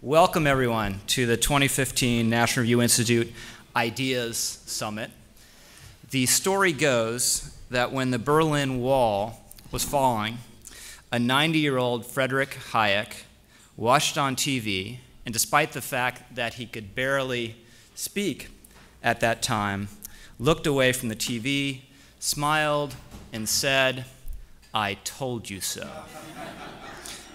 Welcome, everyone, to the 2015 National Review Institute Ideas Summit. The story goes that when the Berlin Wall was falling, a 90 year old Frederick Hayek watched on TV, and despite the fact that he could barely speak at that time, looked away from the TV, smiled, and said, I told you so.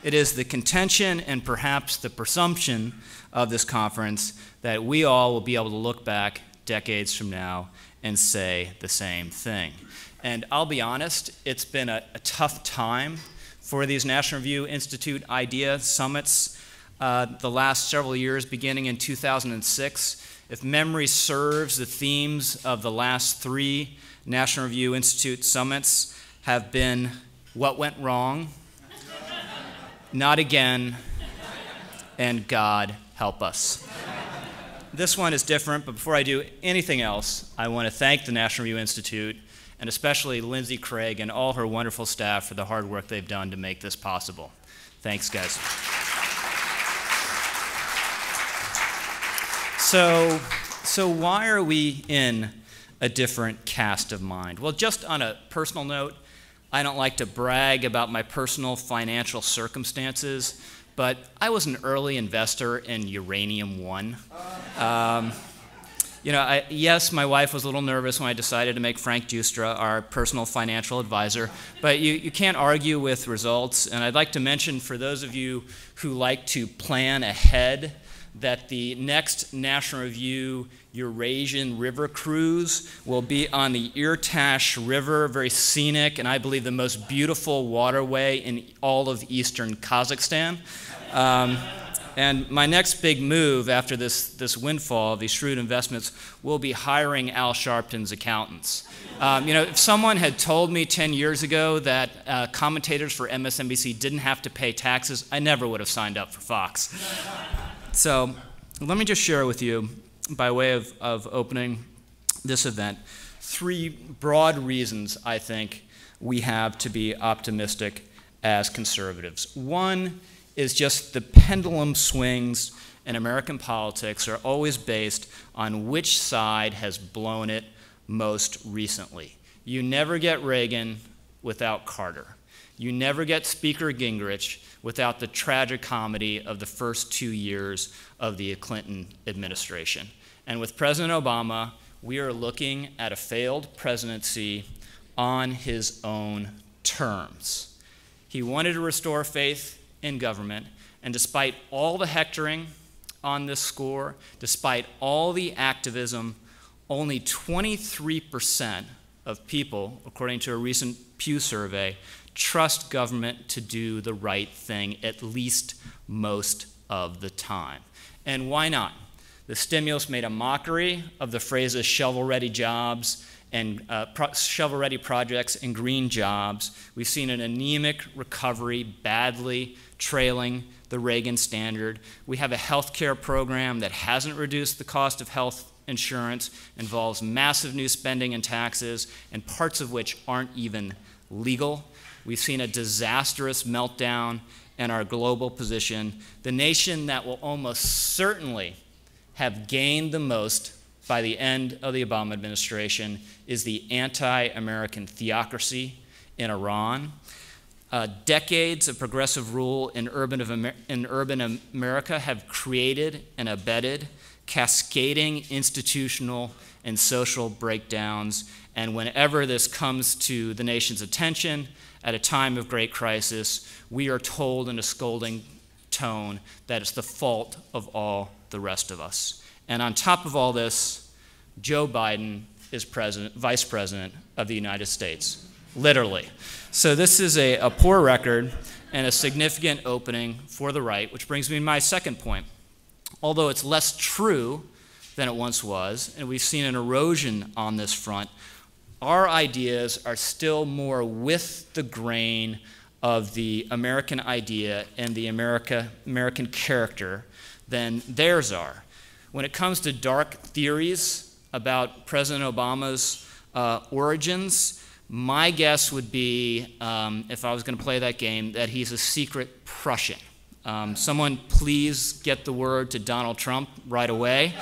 It is the contention and perhaps the presumption of this conference that we all will be able to look back decades from now and say the same thing. And I'll be honest, it's been a, a tough time for these National Review Institute Idea Summits uh, the last several years, beginning in 2006. If memory serves, the themes of the last three National Review Institute summits have been what went wrong, not again, and God help us. This one is different, but before I do anything else, I want to thank the National Review Institute and especially Lindsay Craig and all her wonderful staff for the hard work they've done to make this possible. Thanks, guys. So, so why are we in a different cast of mind? Well, just on a personal note, I don't like to brag about my personal financial circumstances, but I was an early investor in Uranium One. Um, you know, I, yes, my wife was a little nervous when I decided to make Frank Giustra our personal financial advisor, but you, you can't argue with results. And I'd like to mention for those of you who like to plan ahead that the next National Review Eurasian River Cruise will be on the Irtysh River, very scenic, and I believe the most beautiful waterway in all of eastern Kazakhstan. Um, and my next big move after this, this windfall, these shrewd investments, will be hiring Al Sharpton's accountants. Um, you know, if someone had told me 10 years ago that uh, commentators for MSNBC didn't have to pay taxes, I never would have signed up for Fox. So let me just share with you, by way of, of opening this event, three broad reasons I think we have to be optimistic as conservatives. One is just the pendulum swings in American politics are always based on which side has blown it most recently. You never get Reagan without Carter. You never get Speaker Gingrich without the tragic comedy of the first two years of the Clinton administration. And with President Obama, we are looking at a failed presidency on his own terms. He wanted to restore faith in government, and despite all the hectoring on this score, despite all the activism, only 23% of people, according to a recent Pew survey, trust government to do the right thing at least most of the time. And why not? The stimulus made a mockery of the phrases shovel ready jobs and uh, shovel ready projects and green jobs. We've seen an anemic recovery badly trailing the Reagan standard. We have a health care program that hasn't reduced the cost of health insurance, involves massive new spending and taxes, and parts of which aren't even legal. We've seen a disastrous meltdown in our global position. The nation that will almost certainly have gained the most by the end of the Obama administration is the anti American theocracy in Iran. Uh, decades of progressive rule in urban, Amer in urban America have created and abetted cascading institutional and social breakdowns. And whenever this comes to the nation's attention, at a time of great crisis, we are told in a scolding tone that it's the fault of all the rest of us. And on top of all this, Joe Biden is president, vice president of the United States, literally. So this is a, a poor record and a significant opening for the right, which brings me to my second point. Although it's less true than it once was, and we've seen an erosion on this front, our ideas are still more with the grain of the American idea and the America, American character than theirs are. When it comes to dark theories about President Obama's uh, origins, my guess would be, um, if I was going to play that game, that he's a secret Prussian. Um, someone please get the word to Donald Trump right away.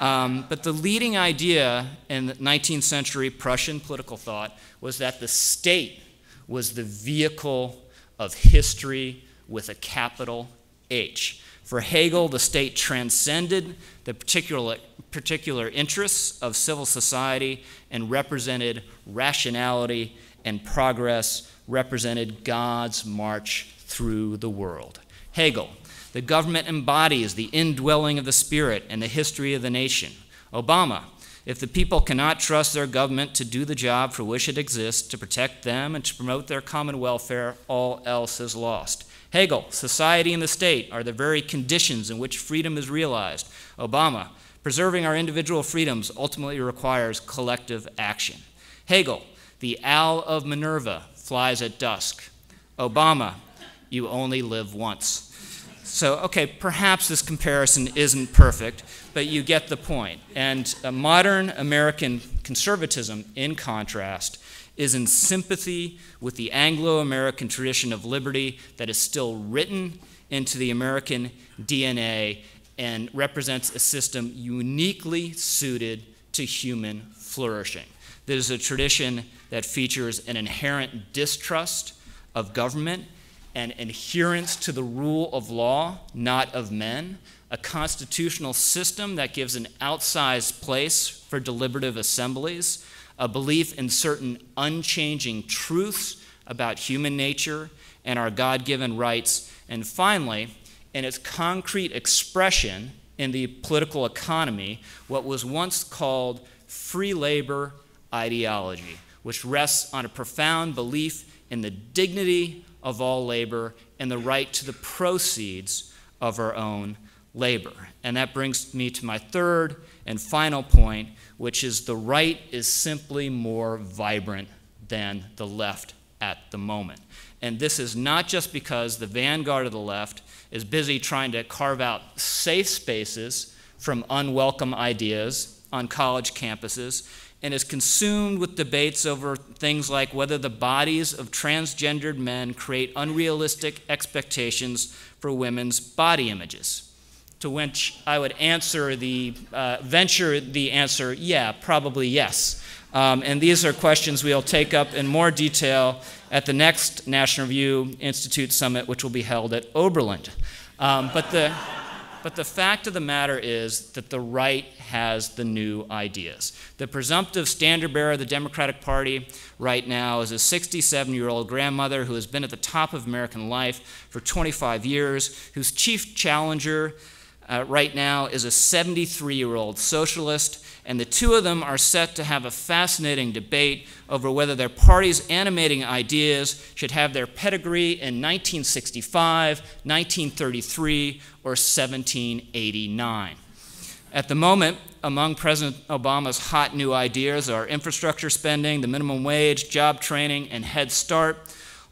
Um, but the leading idea in 19th century Prussian political thought was that the state was the vehicle of history with a capital H. For Hegel, the state transcended the particular, particular interests of civil society and represented rationality and progress, represented God's march through the world. Hegel, the government embodies the indwelling of the spirit and the history of the nation. Obama, if the people cannot trust their government to do the job for which it exists, to protect them and to promote their common welfare, all else is lost. Hegel, society and the state are the very conditions in which freedom is realized. Obama, preserving our individual freedoms ultimately requires collective action. Hegel, the owl of Minerva flies at dusk. Obama, you only live once. So, okay, perhaps this comparison isn't perfect, but you get the point. And uh, modern American conservatism, in contrast, is in sympathy with the Anglo American tradition of liberty that is still written into the American DNA and represents a system uniquely suited to human flourishing. There's a tradition that features an inherent distrust of government and adherence to the rule of law, not of men, a constitutional system that gives an outsized place for deliberative assemblies, a belief in certain unchanging truths about human nature and our God given rights, and finally, in its concrete expression in the political economy, what was once called free labor ideology, which rests on a profound belief in the dignity of all labor and the right to the proceeds of our own labor. And that brings me to my third and final point, which is the right is simply more vibrant than the left at the moment. And this is not just because the vanguard of the left is busy trying to carve out safe spaces from unwelcome ideas on college campuses and is consumed with debates over things like whether the bodies of transgendered men create unrealistic expectations for women's body images to which I would answer the, uh, venture the answer, yeah, probably yes. Um, and these are questions we'll take up in more detail at the next National Review Institute Summit, which will be held at Oberlin. Um, but, the, but the fact of the matter is that the right has the new ideas. The presumptive standard bearer of the Democratic Party right now is a 67 year old grandmother who has been at the top of American life for 25 years, whose chief challenger uh, right now is a 73 year old socialist, and the two of them are set to have a fascinating debate over whether their party's animating ideas should have their pedigree in 1965, 1933, or 1789. At the moment, among President Obama's hot new ideas are infrastructure spending, the minimum wage, job training, and Head Start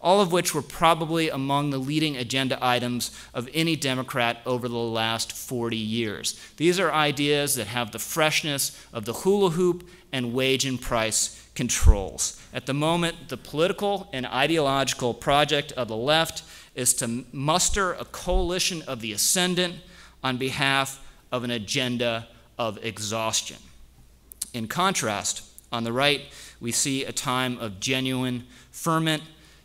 all of which were probably among the leading agenda items of any Democrat over the last 40 years. These are ideas that have the freshness of the hula hoop and wage and price controls. At the moment, the political and ideological project of the left is to muster a coalition of the ascendant on behalf of an agenda of exhaustion. In contrast, on the right, we see a time of genuine ferment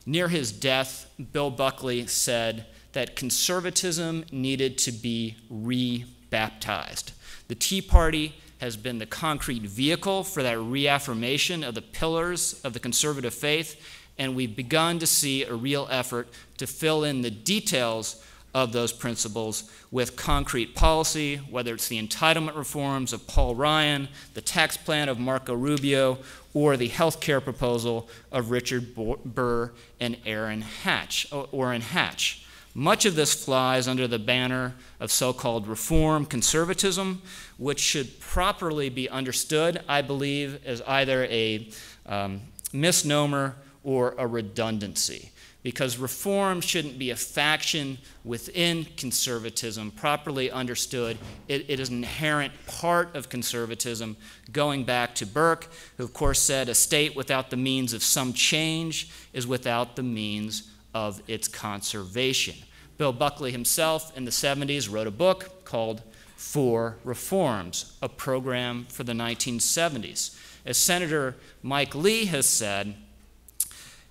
Near his death, Bill Buckley said that conservatism needed to be rebaptized. The Tea Party has been the concrete vehicle for that reaffirmation of the pillars of the conservative faith, and we've begun to see a real effort to fill in the details of those principles with concrete policy, whether it's the entitlement reforms of Paul Ryan, the tax plan of Marco Rubio, or the health care proposal of Richard Burr and Orrin Hatch. Orrin Hatch. Much of this flies under the banner of so called reform conservatism, which should properly be understood, I believe, as either a um, misnomer or a redundancy because reform shouldn't be a faction within conservatism. Properly understood, it, it is an inherent part of conservatism, going back to Burke, who, of course, said a state without the means of some change is without the means of its conservation. Bill Buckley himself in the 70s wrote a book called Four Reforms, a program for the 1970s. As Senator Mike Lee has said,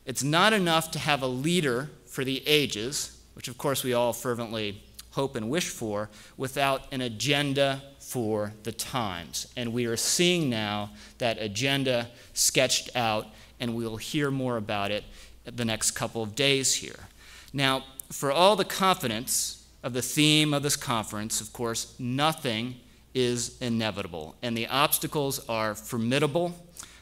it's not enough to have a leader for the ages, which of course we all fervently hope and wish for, without an agenda for the times. And we are seeing now that agenda sketched out, and we'll hear more about it the next couple of days here. Now, for all the confidence of the theme of this conference, of course, nothing is inevitable, and the obstacles are formidable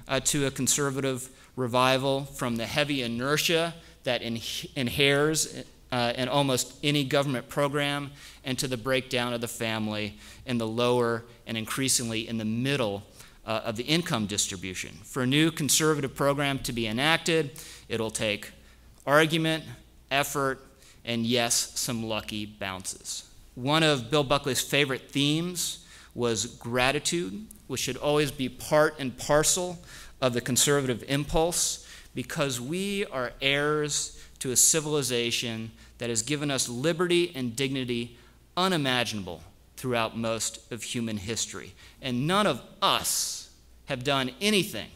uh, to a conservative revival from the heavy inertia that in, inheres uh, in almost any government program and to the breakdown of the family in the lower and increasingly in the middle uh, of the income distribution. For a new conservative program to be enacted, it'll take argument, effort, and yes, some lucky bounces. One of Bill Buckley's favorite themes was gratitude, which should always be part and parcel of the conservative impulse because we are heirs to a civilization that has given us liberty and dignity unimaginable throughout most of human history. And none of us have done anything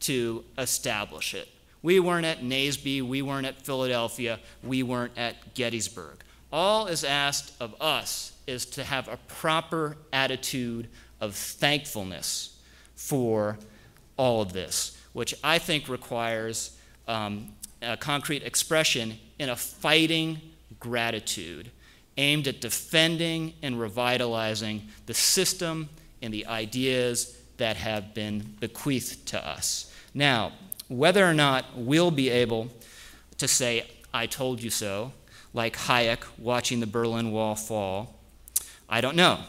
to establish it. We weren't at Naseby, we weren't at Philadelphia, we weren't at Gettysburg. All is asked of us is to have a proper attitude of thankfulness for all of this, which I think requires um, a concrete expression in a fighting gratitude aimed at defending and revitalizing the system and the ideas that have been bequeathed to us. Now, whether or not we'll be able to say, I told you so, like Hayek watching the Berlin Wall fall, I don't know.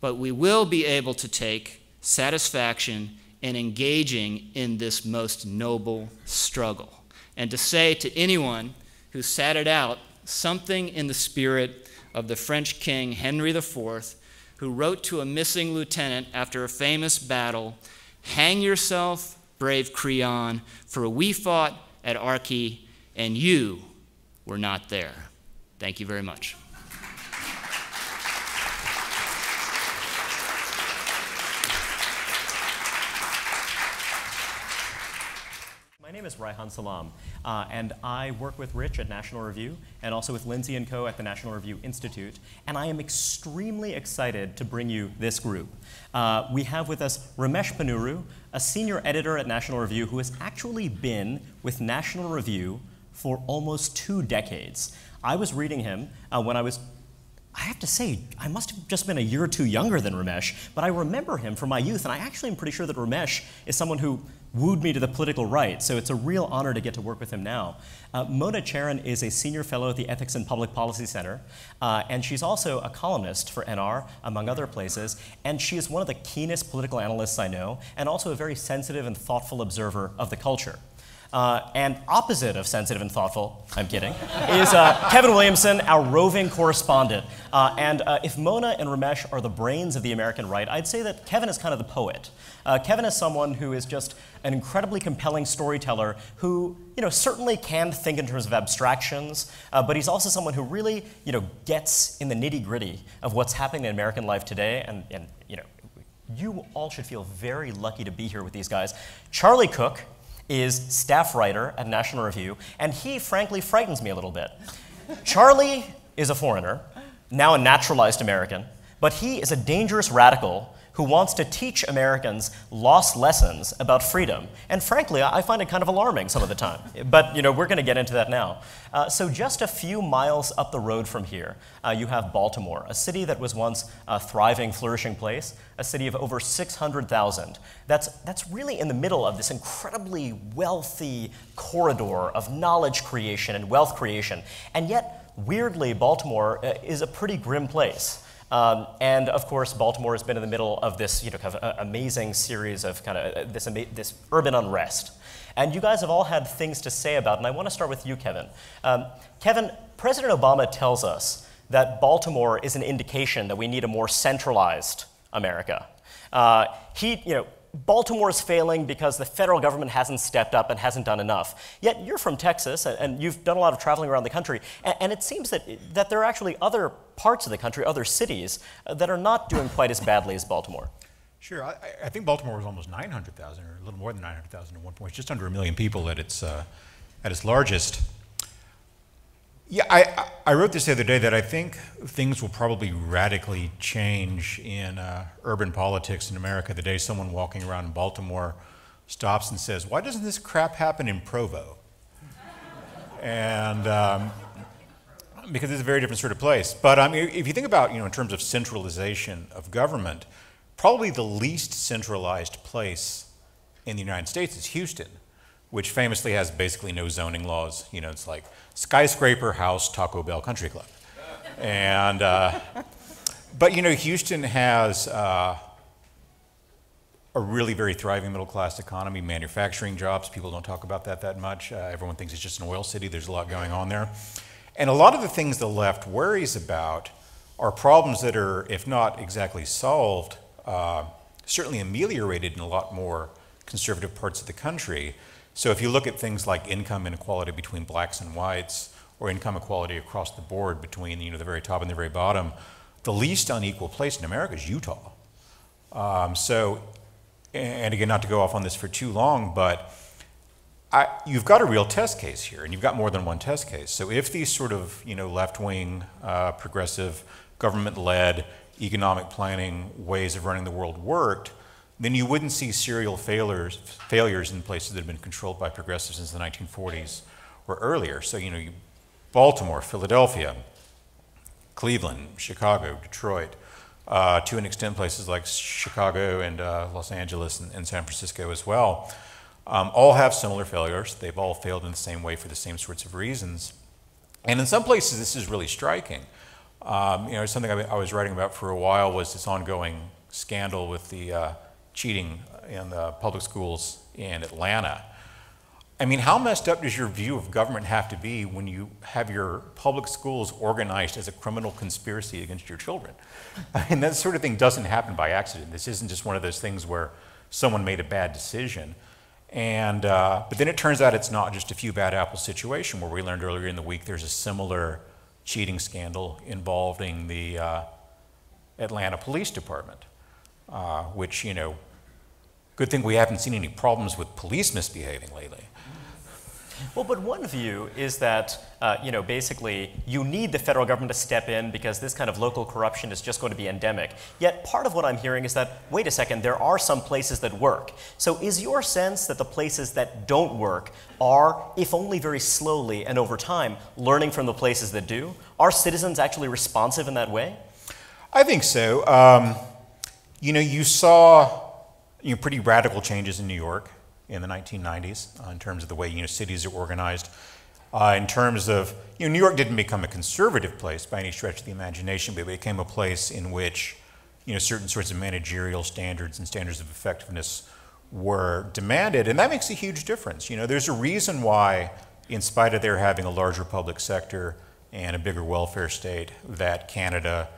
But we will be able to take satisfaction in engaging in this most noble struggle. And to say to anyone who sat it out something in the spirit of the French king Henry IV, who wrote to a missing lieutenant after a famous battle Hang yourself brave Crillon, for we fought at Arques, and you were not there. Thank you very much. My name is Reihan Salam, uh, and I work with Rich at National Review and also with Lindsay and Co. at the National Review Institute. And I am extremely excited to bring you this group. Uh, we have with us Ramesh Ponnuru, a senior editor at National Review who has actually been with National Review for almost two decades. I was reading him uh, when I was I have to say, I must have just been a year or two younger than Ramesh, but I remember him from my youth, and I actually am pretty sure that Ramesh is someone who wooed me to the political right, so it's a real honor to get to work with him now. Uh, Mona Charen is a senior fellow at the Ethics and Public Policy Center, uh, and she's also a columnist for NR, among other places, and she is one of the keenest political analysts I know, and also a very sensitive and thoughtful observer of the culture. Uh, and opposite of sensitive and thoughtful, I'm kidding, is uh, Kevin Williamson, our roving correspondent. Uh, and uh, if Mona and Ramesh are the brains of the American right, I'd say that Kevin is kind of the poet. Uh, Kevin is someone who is just an incredibly compelling storyteller who, you know, certainly can think in terms of abstractions, uh, but he's also someone who really, you know, gets in the nitty gritty of what's happening in American life today. And, and you know, you all should feel very lucky to be here with these guys. Charlie Cooke is staff writer at National Review, and he frankly frightens me a little bit. Charlie is a foreigner, now a naturalized American, but he is a dangerous radical who wants to teach Americans lost lessons about freedom. And frankly, I find it kind of alarming some of the time. But you know, we're going to get into that now. Uh, so just a few miles up the road from here, uh, you have Baltimore, a city that was once a thriving, flourishing place, a city of over 600,000. That's, that's really in the middle of this incredibly wealthy corridor of knowledge creation and wealth creation. And yet, weirdly, Baltimore uh, is a pretty grim place. Um, and of course, Baltimore has been in the middle of this you know, kind of uh, amazing series of kind of uh, this, this urban unrest. And you guys have all had things to say about, and I want to start with you, Kevin. Um, Kevin, President Obama tells us that Baltimore is an indication that we need a more centralized America. Uh, he, you know, Baltimore is failing because the federal government hasn't stepped up and hasn't done enough. Yet you're from Texas and you've done a lot of traveling around the country, and it seems that, that there are actually other parts of the country, other cities, uh, that are not doing quite as badly as Baltimore. Sure. I, I think Baltimore was almost 900,000, or a little more than 900,000 at one point, just under a million people at its, uh, at its largest. Yeah, I, I wrote this the other day that I think things will probably radically change in uh, urban politics in America the day someone walking around in Baltimore stops and says, Why doesn't this crap happen in Provo? and um, because it's a very different sort of place. But um, if you think about, you know, in terms of centralization of government, probably the least centralized place in the United States is Houston which famously has basically no zoning laws. You know, it's like skyscraper, house, Taco Bell, country club. and, uh, but you know, Houston has uh, a really very thriving middle class economy, manufacturing jobs. People don't talk about that that much. Uh, everyone thinks it's just an oil city. There's a lot going on there. And a lot of the things the left worries about are problems that are, if not exactly solved, uh, certainly ameliorated in a lot more conservative parts of the country. So if you look at things like income inequality between blacks and whites, or income equality across the board between you know, the very top and the very bottom, the least unequal place in America is Utah. Um, so, and again, not to go off on this for too long, but I, you've got a real test case here, and you've got more than one test case. So if these sort of you know, left-wing, uh, progressive, government-led economic planning ways of running the world worked, then you wouldn't see serial failures, failures in places that have been controlled by progressives since the 1940s or earlier. So, you know, you, Baltimore, Philadelphia, Cleveland, Chicago, Detroit, uh, to an extent places like Chicago and uh, Los Angeles and, and, San Francisco as well, um, all have similar failures. They've all failed in the same way for the same sorts of reasons. And in some places, this is really striking. Um, you know, something I, I, was writing about for a while was this ongoing scandal with the uh, cheating in the public schools in Atlanta. I mean, how messed up does your view of government have to be when you have your public schools organized as a criminal conspiracy against your children? I mean, that sort of thing doesn't happen by accident. This isn't just one of those things where someone made a bad decision. And, uh, but then it turns out it's not just a few bad apples situation where we learned earlier in the week there's a similar cheating scandal involving the uh, Atlanta Police Department uh, which, you know, good thing we haven't seen any problems with police misbehaving lately. Well, but one view is that, uh, you know, basically you need the federal government to step in because this kind of local corruption is just going to be endemic. Yet part of what I'm hearing is that, wait a second, there are some places that work. So is your sense that the places that don't work are, if only very slowly and over time, learning from the places that do? Are citizens actually responsive in that way? I think so. Um, you know, you saw you know, pretty radical changes in New York in the 1990s uh, in terms of the way you know, cities are organized. Uh, in terms of, you know, New York didn't become a conservative place by any stretch of the imagination, but it became a place in which, you know, certain sorts of managerial standards and standards of effectiveness were demanded, and that makes a huge difference. You know, there's a reason why, in spite of their having a larger public sector and a bigger welfare state, that Canada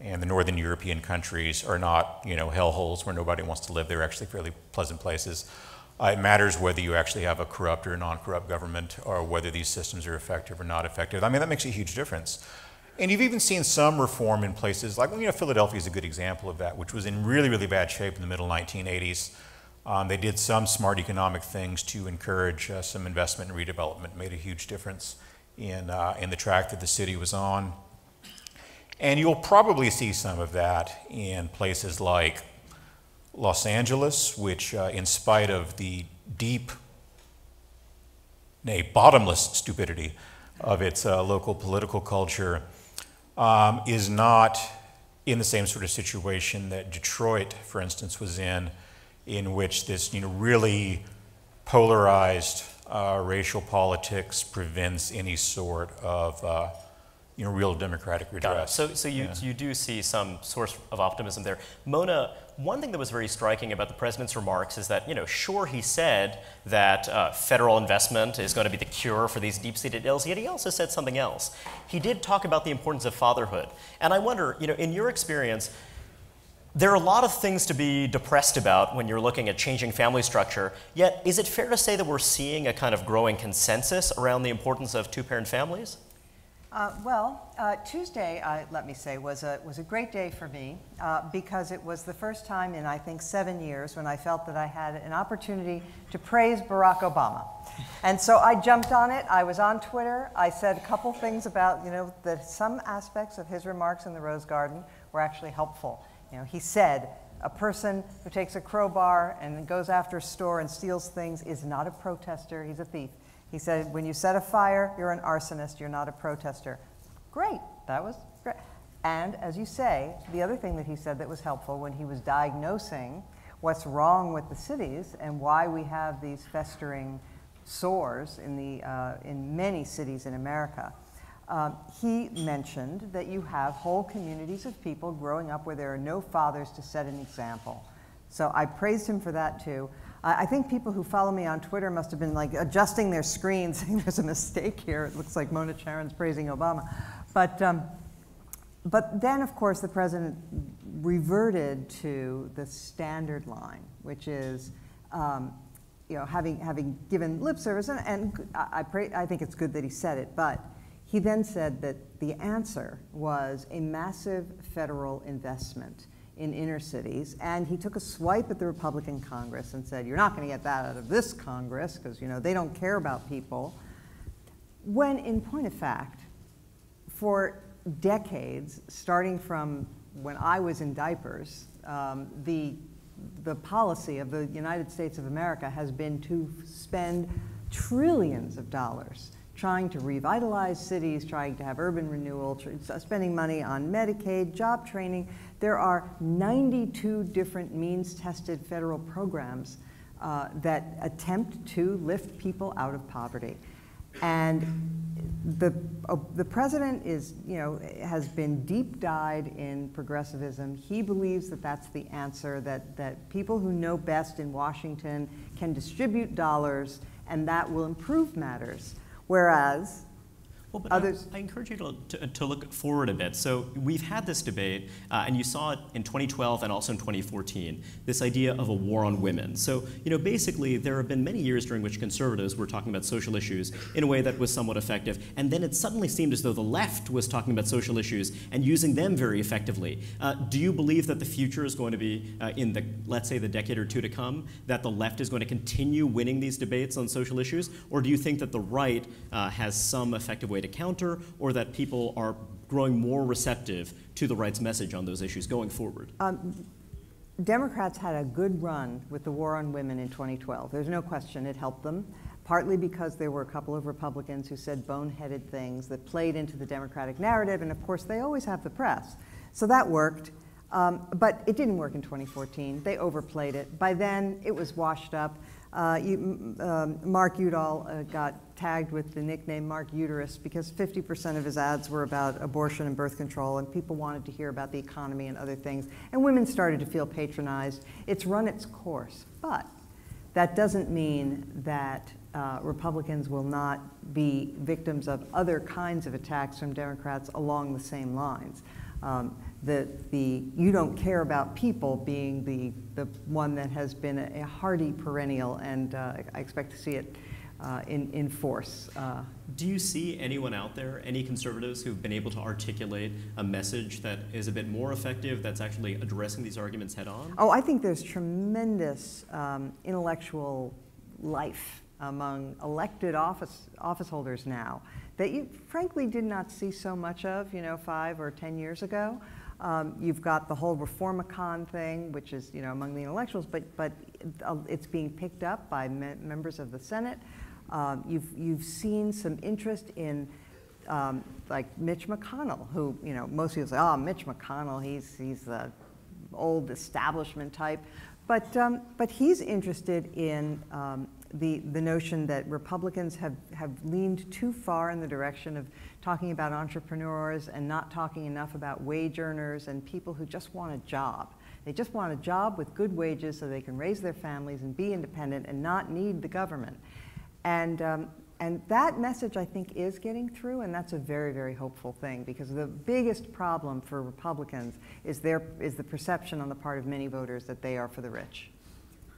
and the northern European countries are not, you know, hellholes where nobody wants to live. They're actually fairly pleasant places. Uh, it matters whether you actually have a corrupt or non-corrupt government or whether these systems are effective or not effective. I mean, that makes a huge difference. And you've even seen some reform in places like, well, you know, Philadelphia is a good example of that, which was in really, really bad shape in the middle 1980s. Um, they did some smart economic things to encourage uh, some investment and redevelopment, made a huge difference in, uh, in the track that the city was on. And you'll probably see some of that in places like Los Angeles, which, uh, in spite of the deep, nay, bottomless stupidity of its uh, local political culture, um, is not in the same sort of situation that Detroit, for instance, was in, in which this you know, really polarized uh, racial politics prevents any sort of uh, you know, real democratic redress. So, so you, yeah. you do see some source of optimism there. Mona, one thing that was very striking about the president's remarks is that, you know, sure, he said that uh, federal investment is going to be the cure for these deep-seated ills, yet he also said something else. He did talk about the importance of fatherhood. And I wonder, you know, in your experience, There are a lot of things to be depressed about when you're looking at changing family structure, yet, is it fair to say that we're seeing a kind of growing consensus around the importance of two parent families? Uh, well, uh, Tuesday, uh, let me say, was a, was a great day for me uh, because it was the first time in, I think, seven years when I felt that I had an opportunity to praise Barack Obama. And so I jumped on it. I was on Twitter. I said a couple things about, you know, that some aspects of his remarks in the Rose Garden were actually helpful. You know, he said, a person who takes a crowbar and goes after a store and steals things is not a protester, he's a thief. He said, when you set a fire, you're an arsonist, you're not a protester. Great, that was great. And as you say, the other thing that he said that was helpful when he was diagnosing what's wrong with the cities and why we have these festering sores in, the, uh, in many cities in America um, he mentioned that you have whole communities of people growing up where there are no fathers to set an example. So I praised him for that too. I, think people who follow me on Twitter must have been like adjusting their screens, saying there's a mistake here. It looks like Mona Charen's praising Obama. But, um, but then, of course, the president reverted to the standard line, which is, um, you know, having, having given lip service, and, and I, pray, I think it's good that he said it, but he then said that the answer was a massive federal investment in inner cities, and he took a swipe at the Republican Congress and said, "You're not going to get that out of this Congress because you know they don't care about people." When, in point of fact, for decades, starting from when I was in diapers, um, the the policy of the United States of America has been to spend trillions of dollars trying to revitalize cities, trying to have urban renewal, spending money on Medicaid, job training. There are 92 different means tested federal programs uh, that attempt to lift people out of poverty. And the, uh, the president is, you know, has been deep dyed in progressivism. He believes that that's the answer, that, that people who know best in Washington can distribute dollars and that will improve matters. Whereas well, but. I, I encourage you to, to, to, look forward a bit. So we've had this debate, uh, and you saw it in 2012 and also in 2014, this idea of a war on women. So, you know, basically, there have been many years during which conservatives were talking about social issues in a way that was somewhat effective, and then it suddenly seemed as though the left was talking about social issues and using them very effectively. Uh, do you believe that the future is going to be, uh, in the, let's say, the decade or two to come, that the left is going to continue winning these debates on social issues, or do you think that the right uh, has some effective way to counter, or that people are growing more receptive to the right's message on those issues going forward? Um, Democrats had a good run with the war on women in 2012. There's no question it helped them, partly because there were a couple of Republicans who said boneheaded things that played into the Democratic narrative, and of course, they always have the press. So that worked. Um, but it didn't work in 2014. They overplayed it. By then, it was washed up. Uh, you, um, Mark Udall uh, got tagged with the nickname Mark Uterus because 50% of his ads were about abortion and birth control, and people wanted to hear about the economy and other things. And women started to feel patronized. It's run its course. But that doesn't mean that uh, Republicans will not be victims of other kinds of attacks from Democrats along the same lines. Um, the, the you don't care about people being the, the one that has been a, a hardy perennial, and uh, I expect to see it uh, in, in force. Uh, Do you see anyone out there, any conservatives who've been able to articulate a message that is a bit more effective, that's actually addressing these arguments head on? Oh, I think there's tremendous um, intellectual life among elected office, office holders now that you frankly did not see so much of, you know, five or ten years ago. Um, you've got the whole Reformicon thing, which is, you know, among the intellectuals, but, but uh, it's being picked up by me members of the Senate. Um, you've, you've seen some interest in um, like Mitch McConnell, who, you know, most people say, oh, Mitch McConnell, he's, he's the old establishment type. But, um, but he's interested in um, the, the notion that Republicans have, have leaned too far in the direction of talking about entrepreneurs and not talking enough about wage earners and people who just want a job. They just want a job with good wages so they can raise their families and be independent and not need the government. And, um, and that message, I think, is getting through, and that's a very, very hopeful thing because the biggest problem for Republicans is, their, is the perception on the part of many voters that they are for the rich.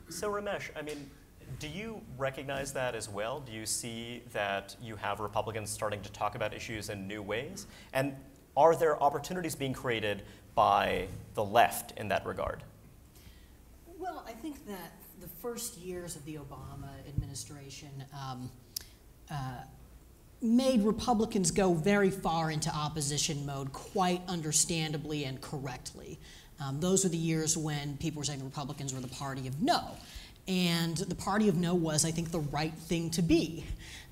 So, Ramesh, I mean, do you recognize that as well? Do you see that you have Republicans starting to talk about issues in new ways? And are there opportunities being created by the left in that regard? Well, I think that the first years of the Obama administration um, uh, made Republicans go very far into opposition mode, quite understandably and correctly. Um, those were the years when people were saying Republicans were the party of no. And the party of no was, I think, the right thing to be.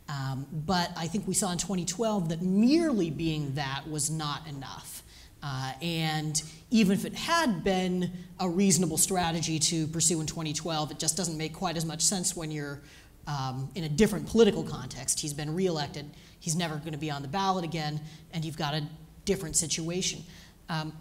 Um, but I think we saw in 2012 that merely being that was not enough. Uh, and even if it had been a reasonable strategy to pursue in 2012, it just doesn't make quite as much sense when you're um, in a different political context. He's been reelected, he's never going to be on the ballot again, and you've got a different situation. Um,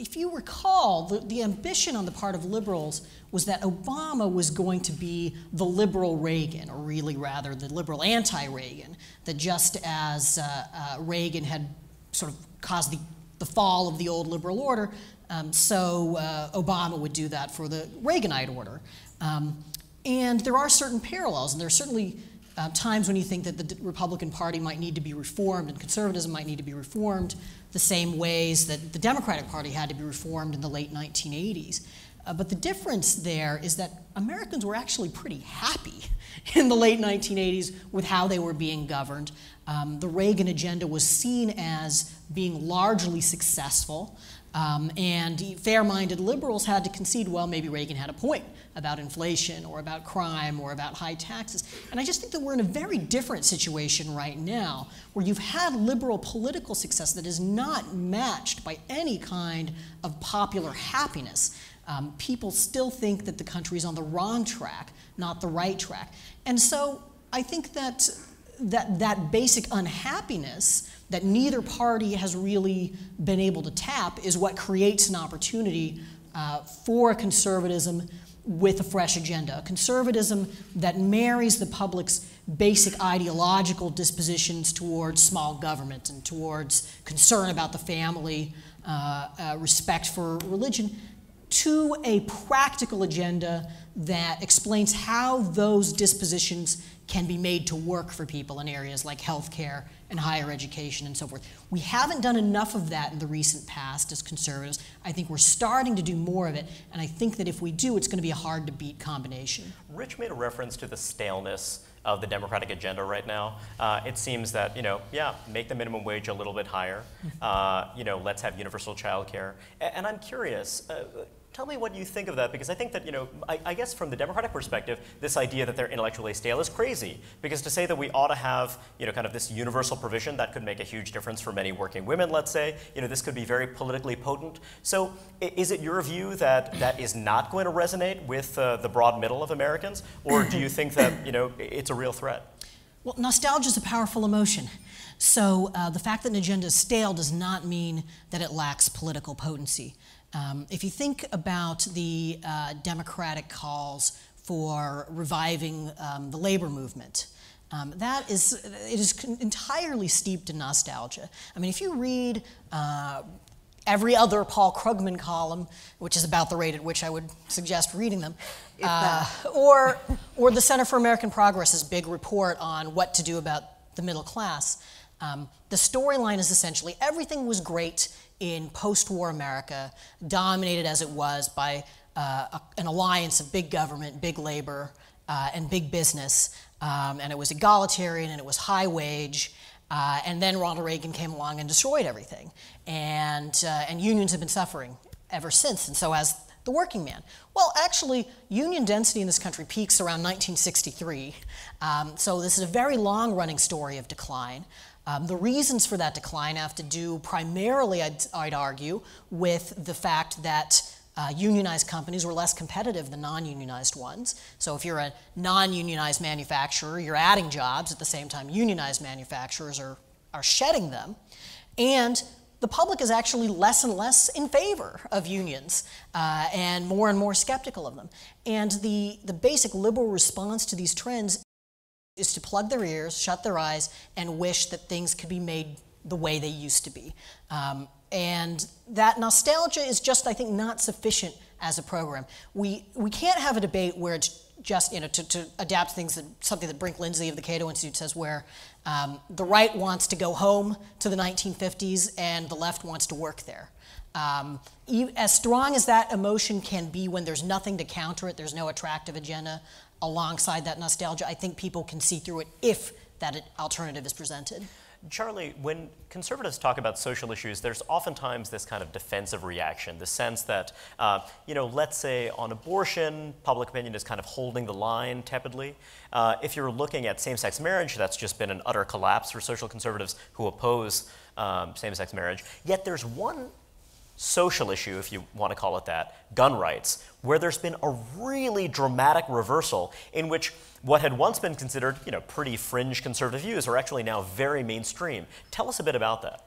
if you recall, the, the, ambition on the part of liberals was that Obama was going to be the liberal Reagan, or really rather the liberal anti Reagan, that just as uh, uh, Reagan had sort of caused the, the fall of the old liberal order, um, so uh, Obama would do that for the Reaganite order. Um, and there are certain parallels, and there are certainly uh, times when you think that the Republican Party might need to be reformed and conservatism might need to be reformed, the same ways that the Democratic Party had to be reformed in the late 1980s. Uh, but the difference there is that Americans were actually pretty happy in the late 1980s with how they were being governed. Um, the Reagan agenda was seen as being largely successful. Um, and fair minded liberals had to concede, well, maybe Reagan had a point about inflation or about crime or about high taxes. And I just think that we're in a very different situation right now where you've had liberal political success that is not matched by any kind of popular happiness. Um, people still think that the country is on the wrong track, not the right track. And so I think that that, that basic unhappiness that neither party has really been able to tap is what creates an opportunity uh, for a conservatism with a fresh agenda. A conservatism that marries the public's basic ideological dispositions towards small government and towards concern about the family, uh, uh, respect for religion, to a practical agenda that explains how those dispositions can be made to work for people in areas like healthcare and higher education and so forth. We haven't done enough of that in the recent past as conservatives. I think we're starting to do more of it, and I think that if we do, it's going to be a hard to beat combination. Rich made a reference to the staleness of the Democratic agenda right now. Uh, it seems that, you know, yeah, make the minimum wage a little bit higher. Uh, you know, let's have universal child care. And I'm curious, uh, Tell me what you think of that, because I think that, you know, I, I, guess from the Democratic perspective, this idea that they're intellectually stale is crazy. Because to say that we ought to have, you know, kind of this universal provision that could make a huge difference for many working women, let's say, you know, this could be very politically potent. So is it your view that that is not going to resonate with uh, the broad middle of Americans? Or do you think that, you know, it's a real threat? Well, nostalgia is a powerful emotion. So uh, the fact that an agenda is stale does not mean that it lacks political potency. Um, if you think about the uh, Democratic calls for reviving um, the labor movement, um, that is, it is entirely steeped in nostalgia. I mean, if you read uh, every other Paul Krugman column, which is about the rate at which I would suggest reading them, uh, or, or the Center for American Progress's big report on what to do about the middle class, um, the storyline is essentially everything was great in post war America, dominated as it was by uh, a, an alliance of big government, big labor, uh, and big business. Um, and it was egalitarian and it was high wage. Uh, and then Ronald Reagan came along and destroyed everything. And, uh, and unions have been suffering ever since, and so has the working man. Well, actually, union density in this country peaks around 1963. Um, so this is a very long running story of decline. Um, the reasons for that decline have to do primarily, I'd, I'd argue, with the fact that uh, unionized companies were less competitive than non unionized ones. So, if you're a non unionized manufacturer, you're adding jobs at the same time unionized manufacturers are, are shedding them. And the public is actually less and less in favor of unions uh, and more and more skeptical of them. And the, the basic liberal response to these trends is to plug their ears, shut their eyes, and wish that things could be made the way they used to be. Um, and that nostalgia is just, I think, not sufficient as a program. We, we can't have a debate where it's just, you know, to, to adapt things, that, something that Brink Lindsey of the Cato Institute says, where um, the right wants to go home to the 1950s and the left wants to work there. Um, as strong as that emotion can be when there's nothing to counter it, there's no attractive agenda alongside that nostalgia, I think people can see through it if that alternative is presented. Charlie, when conservatives talk about social issues, there's oftentimes this kind of defensive reaction, the sense that, uh, you know, let's say on abortion, public opinion is kind of holding the line tepidly. Uh, if you're looking at same sex marriage, that's just been an utter collapse for social conservatives who oppose um, same sex marriage. Yet there's one social issue, if you want to call it that, gun rights, where there's been a really dramatic reversal in which what had once been considered, you know, pretty fringe conservative views are actually now very mainstream. Tell us a bit about that.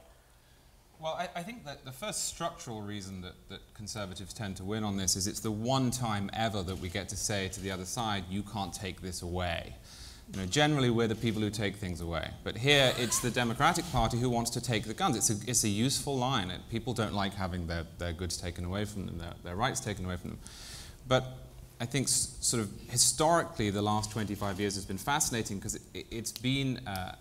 Well, I, I, think that the first structural reason that, that conservatives tend to win on this is it's the one time ever that we get to say to the other side, you can't take this away. You know, generally, we're the people who take things away. But here, it's the Democratic Party who wants to take the guns. It's a, it's a useful line. It, people don't like having their, their goods taken away from them, their, their rights taken away from them. But I think sort of historically the last 25 years has been fascinating because it, has been a,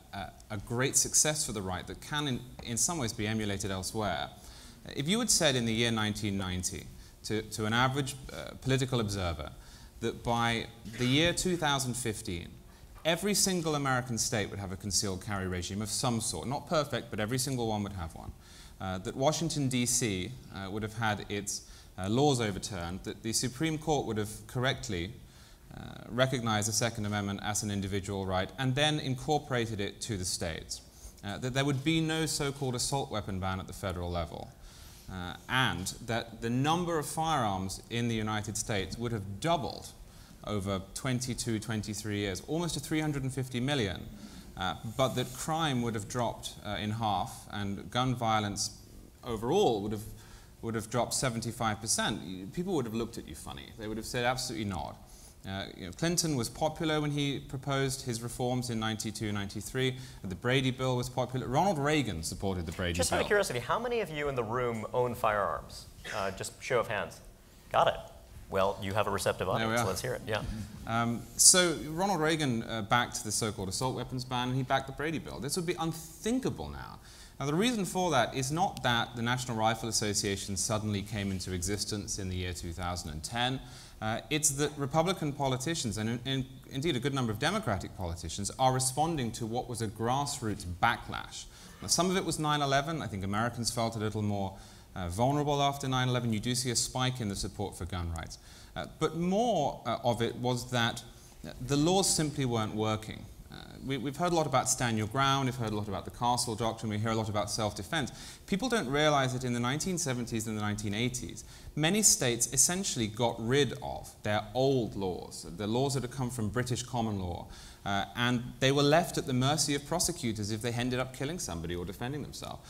a, great success for the right that can in, in, some ways be emulated elsewhere. If you had said in the year 1990 to, to an average uh, political observer that by the year 2015 every single American state would have a concealed carry regime of some sort, not perfect, but every single one would have one, uh, that Washington, D.C. Uh, would have had its uh, laws overturned, that the Supreme Court would have correctly uh, recognized the Second Amendment as an individual right and then incorporated it to the states. Uh, that there would be no so called assault weapon ban at the federal level. Uh, and that the number of firearms in the United States would have doubled over 22, 23 years, almost to 350 million. Uh, but that crime would have dropped uh, in half and gun violence overall would have would have dropped 75%, people would have looked at you funny. They would have said, absolutely not. Uh, you know, Clinton was popular when he proposed his reforms in 92, 93. The Brady Bill was popular. Ronald Reagan supported the Brady just Bill. Just out of curiosity, how many of you in the room own firearms? Uh, just show of hands. Got it. Well, you have a receptive audience, so let's hear it. Yeah. Um, so Ronald Reagan uh, backed the so-called assault weapons ban, and he backed the Brady Bill. This would be unthinkable now. Now, the reason for that is not that the National Rifle Association suddenly came into existence in the year 2010. Uh, it's that Republican politicians, and in, in, indeed a good number of Democratic politicians, are responding to what was a grassroots backlash. Now, some of it was 9 11. I think Americans felt a little more uh, vulnerable after 9 11. You do see a spike in the support for gun rights. Uh, but more uh, of it was that the laws simply weren't working we, have heard a lot about stand your ground, we've heard a lot about the castle doctrine, we hear a lot about self-defense. People don't realize that in the 1970s and the 1980s, many states essentially got rid of their old laws, the laws that had come from British common law, uh, and they were left at the mercy of prosecutors if they ended up killing somebody or defending themselves.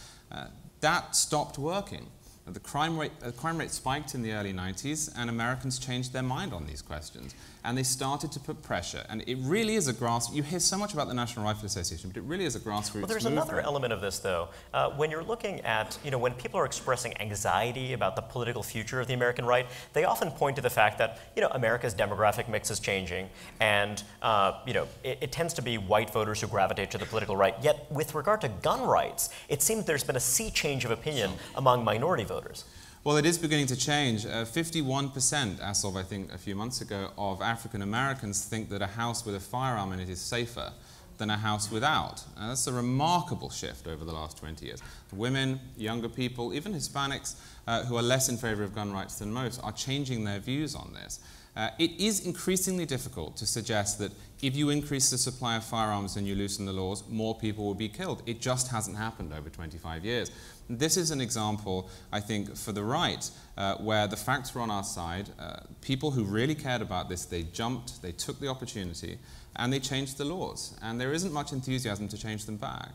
That stopped working. The crime rate, uh, crime rate spiked in the early 90s, and Americans changed their mind on these questions. And they started to put pressure. And it really is a grass. You hear so much about the National Rifle Association, but it really is a grassroots Well, there's movement. another element of this, though. Uh, when you're looking at, you know, when people are expressing anxiety about the political future of the American right, they often point to the fact that, you know, America's demographic mix is changing, and, uh, you know, it, it tends to be white voters who gravitate to the political right. Yet, with regard to gun rights, it seems there's been a sea change of opinion among minority voters voters? Well, it is beginning to change. 51%, uh, as of I think a few months ago, of African Americans think that a house with a firearm in it is safer than a house without. That's a remarkable shift over the last 20 years. Women, younger people, even Hispanics uh, who are less in favor of gun rights than most are changing their views on this. Uh, it is increasingly difficult to suggest that if you increase the supply of firearms and you loosen the laws, more people will be killed. It just hasn't happened over 25 years. This is an example, I think, for the right, uh, where the facts were on our side. Uh, people who really cared about this, they jumped, they took the opportunity, and they changed the laws. And there isn't much enthusiasm to change them back.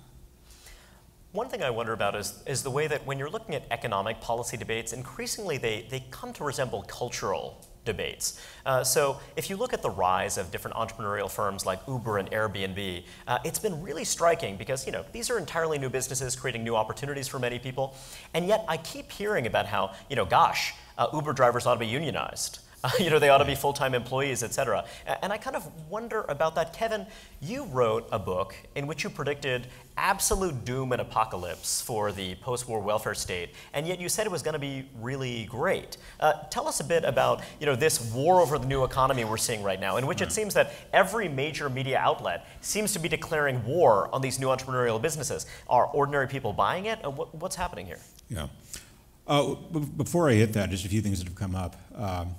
One thing I wonder about is, is the way that when you're looking at economic policy debates, increasingly they, they come to resemble cultural debates. Uh, so if you look at the rise of different entrepreneurial firms like Uber and Airbnb, uh, it's been really striking because you know these are entirely new businesses creating new opportunities for many people, and yet I keep hearing about how you know, gosh, uh, Uber drivers ought to be unionized. Uh, you know, they ought to be full-time employees, et cetera. And I kind of wonder about that. Kevin, you wrote a book in which you predicted absolute doom and apocalypse for the post-war welfare state, and yet you said it was going to be really great. Uh, tell us a bit about, you know, this war over the new economy we're seeing right now, in which it seems that every major media outlet seems to be declaring war on these new entrepreneurial businesses. Are ordinary people buying it? Uh, what, what's happening here? Yeah. Uh, before I hit that, just a few things that have come up. Um,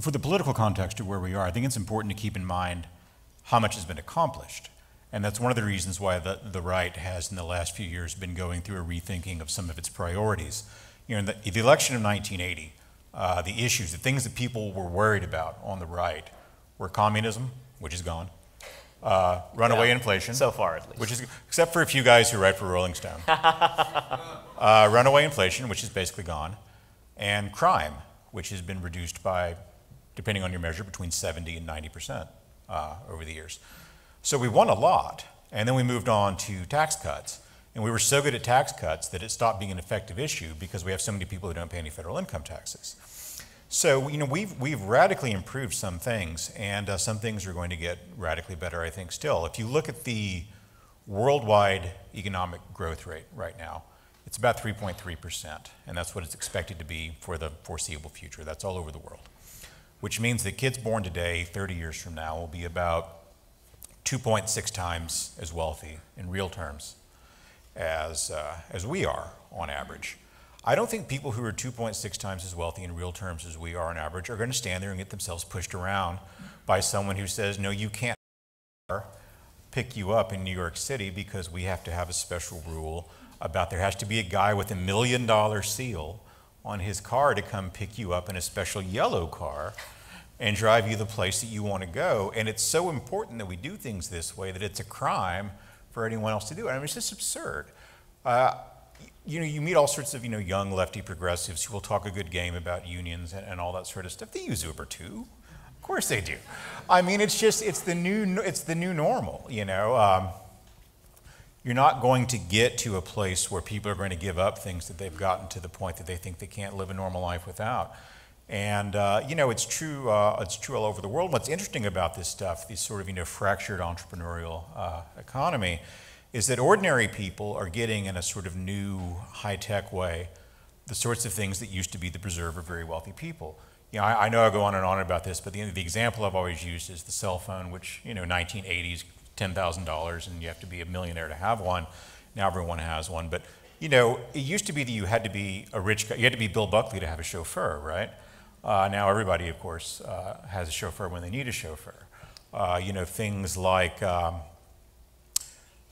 for the political context of where we are, I think it's important to keep in mind how much has been accomplished. And that's one of the reasons why the, the right has, in the last few years, been going through a rethinking of some of its priorities. You know, in the, the election of 1980, uh, the issues, the things that people were worried about on the right were communism, which is gone, uh, runaway yeah, inflation. So far, at least. Which is, except for a few guys who write for Rolling Stone. uh, runaway inflation, which is basically gone, and crime, which has been reduced by, depending on your measure, between 70 and 90 percent uh, over the years. So we won a lot, and then we moved on to tax cuts. And we were so good at tax cuts that it stopped being an effective issue because we have so many people who don't pay any federal income taxes. So, you know, we've, we've radically improved some things, and uh, some things are going to get radically better, I think, still. If you look at the worldwide economic growth rate right now, it's about 3.3%, and that's what it's expected to be for the foreseeable future. That's all over the world, which means that kids born today, 30 years from now, will be about 2.6 times as wealthy in real terms as, uh, as we are on average. I don't think people who are 2.6 times as wealthy in real terms as we are on average are going to stand there and get themselves pushed around by someone who says, no, you can't pick you up in New York City because we have to have a special rule about there has to be a guy with a million dollar seal on his car to come pick you up in a special yellow car and drive you the place that you want to go. And it's so important that we do things this way that it's a crime for anyone else to do it. I mean, it's just absurd. Uh, you know, you meet all sorts of, you know, young lefty progressives who will talk a good game about unions and, and all that sort of stuff. They use Uber too. Of course they do. I mean, it's just, it's the new, it's the new normal, you know. Um, you're not going to get to a place where people are going to give up things that they've gotten to the point that they think they can't live a normal life without. And uh, you know, it's true. Uh, it's true all over the world. What's interesting about this stuff, this sort of you know fractured entrepreneurial uh, economy, is that ordinary people are getting in a sort of new, high-tech way the sorts of things that used to be the preserve of very wealthy people. You know, I, I, know I go on and on about this, but the, the example I've always used is the cell phone, which, you know, 1980s, $10,000, and you have to be a millionaire to have one. Now everyone has one. But, you know, it used to be that you had to be a rich guy, you had to be Bill Buckley to have a chauffeur, right? Uh, now everybody, of course, uh, has a chauffeur when they need a chauffeur. Uh, you know, things like, um,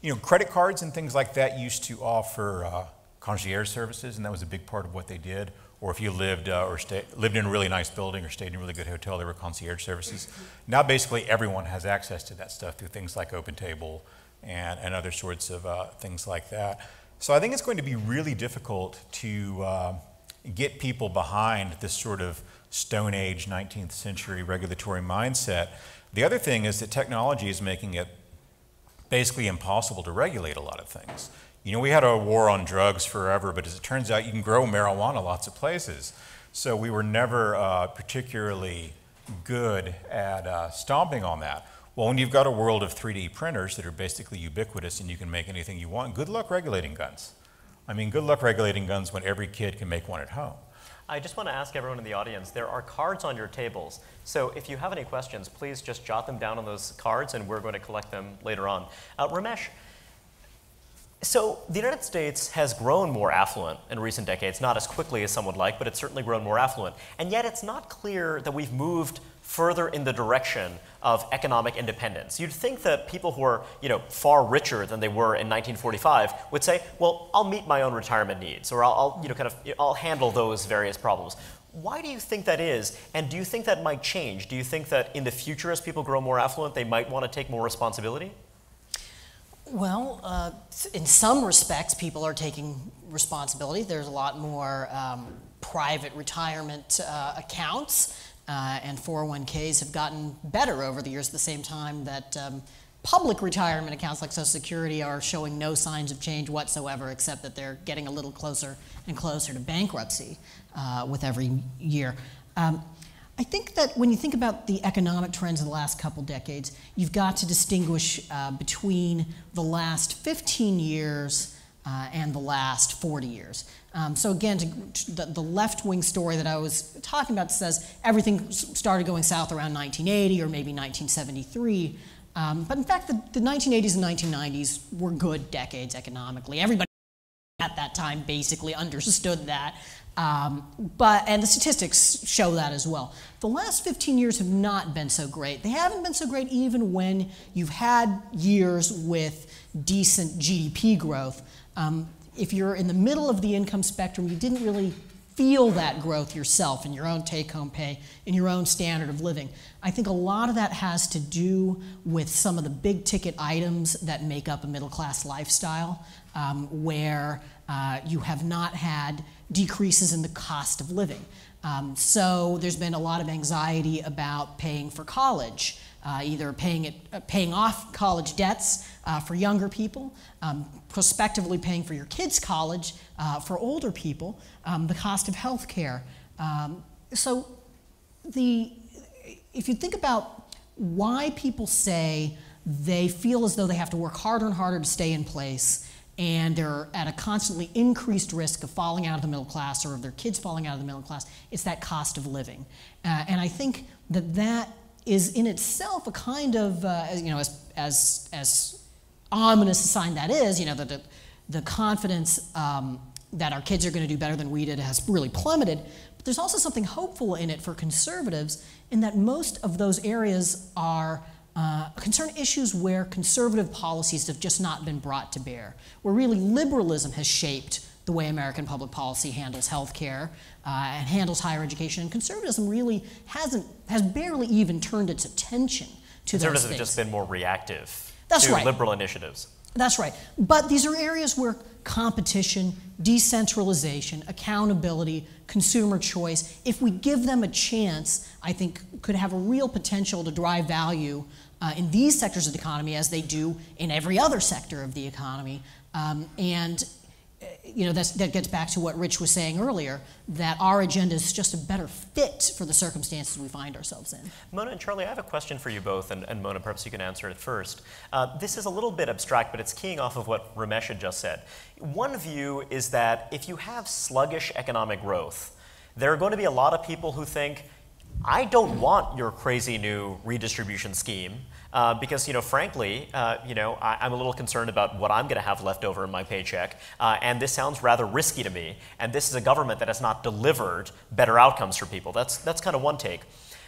you know, credit cards and things like that used to offer uh, concierge services, and that was a big part of what they did. Or if you lived uh, or stay, lived in a really nice building or stayed in a really good hotel, there were concierge services. Now, basically, everyone has access to that stuff through things like OpenTable and, and other sorts of uh, things like that. So I think it's going to be really difficult to get people behind this sort of Stone Age, 19th century regulatory mindset. The other thing is that technology is making it basically impossible to regulate a lot of things. You know, we had a war on drugs forever, but as it turns out, you can grow marijuana lots of places. So we were never uh, particularly good at uh, stomping on that. Well, when you've got a world of 3D printers that are basically ubiquitous and you can make anything you want, good luck regulating guns. I mean, good luck regulating guns when every kid can make one at home. I just want to ask everyone in the audience, there are cards on your tables. So if you have any questions, please just jot them down on those cards and we're going to collect them later on. Uh, Ramesh, so the United States has grown more affluent in recent decades, not as quickly as some would like, but it's certainly grown more affluent. And yet it's not clear that we've moved further in the direction of economic independence. You'd think that people who are you know, far richer than they were in 1945 would say, well, I'll meet my own retirement needs, or I'll, I'll, you know, kind of, I'll handle those various problems. Why do you think that is, and do you think that might change? Do you think that in the future, as people grow more affluent, they might want to take more responsibility? Well, uh, in some respects, people are taking responsibility. There's a lot more um, private retirement uh, accounts uh, and 401ks have gotten better over the years at the same time that um, public retirement accounts like Social Security are showing no signs of change whatsoever, except that they're getting a little closer and closer to bankruptcy uh, with every year. Um, I think that when you think about the economic trends of the last couple decades, you've got to distinguish uh, between the last 15 years uh, and the last 40 years. Um, so again, to, to the, the left-wing story that I was talking about says everything started going south around 1980 or maybe 1973. Um, but in fact, the, the 1980s and 1990s were good decades economically. Everybody at that time basically understood that. Um, but and the statistics show that as well. The last 15 years have not been so great. They haven't been so great even when you've had years with decent GDP growth. Um, if you're in the middle of the income spectrum, you didn't really feel that growth yourself in your own take-home pay, in your own standard of living. I think a lot of that has to do with some of the big ticket items that make up a middle class lifestyle, um, where uh, you have not had decreases in the cost of living. Um, so there's been a lot of anxiety about paying for college, uh, either paying, it, uh, paying off college debts uh, for younger people, um, prospectively paying for your kids' college uh, for older people, um, the cost of health care. Um, so the, if you think about why people say they feel as though they have to work harder and harder to stay in place, and they're at a constantly increased risk of falling out of the middle class or of their kids falling out of the middle class, it's that cost of living. Uh, and I think that that is in itself a kind of, uh, you know, as, as, as ominous a sign that is, you know, that the, the confidence um, that our kids are going to do better than we did has really plummeted. But there's also something hopeful in it for conservatives in that most of those areas are uh, concern issues where conservative policies have just not been brought to bear, where really liberalism has shaped the way American public policy handles health care uh, and handles higher education. And conservatism really hasn't, has barely even turned its attention to those Conservatism has just been more reactive That's to right. liberal initiatives. That's right. But these are areas where competition, decentralization, accountability, consumer choice, if we give them a chance, I think could have a real potential to drive value uh, in these sectors of the economy as they do in every other sector of the economy. Um, and you know, that gets back to what Rich was saying earlier, that our agenda is just a better fit for the circumstances we find ourselves in. Mona and Charlie, I have a question for you both, and, and Mona, perhaps you can answer it first. Uh, this is a little bit abstract, but it's keying off of what Ramesh had just said. One view is that if you have sluggish economic growth, there are going to be a lot of people who think, I don't want your crazy new redistribution scheme. Uh, because you know, frankly, uh, you know, I, am a little concerned about what I'm going to have left over in my paycheck, uh, and this sounds rather risky to me. And this is a government that has not delivered better outcomes for people. That's that's kind of one take.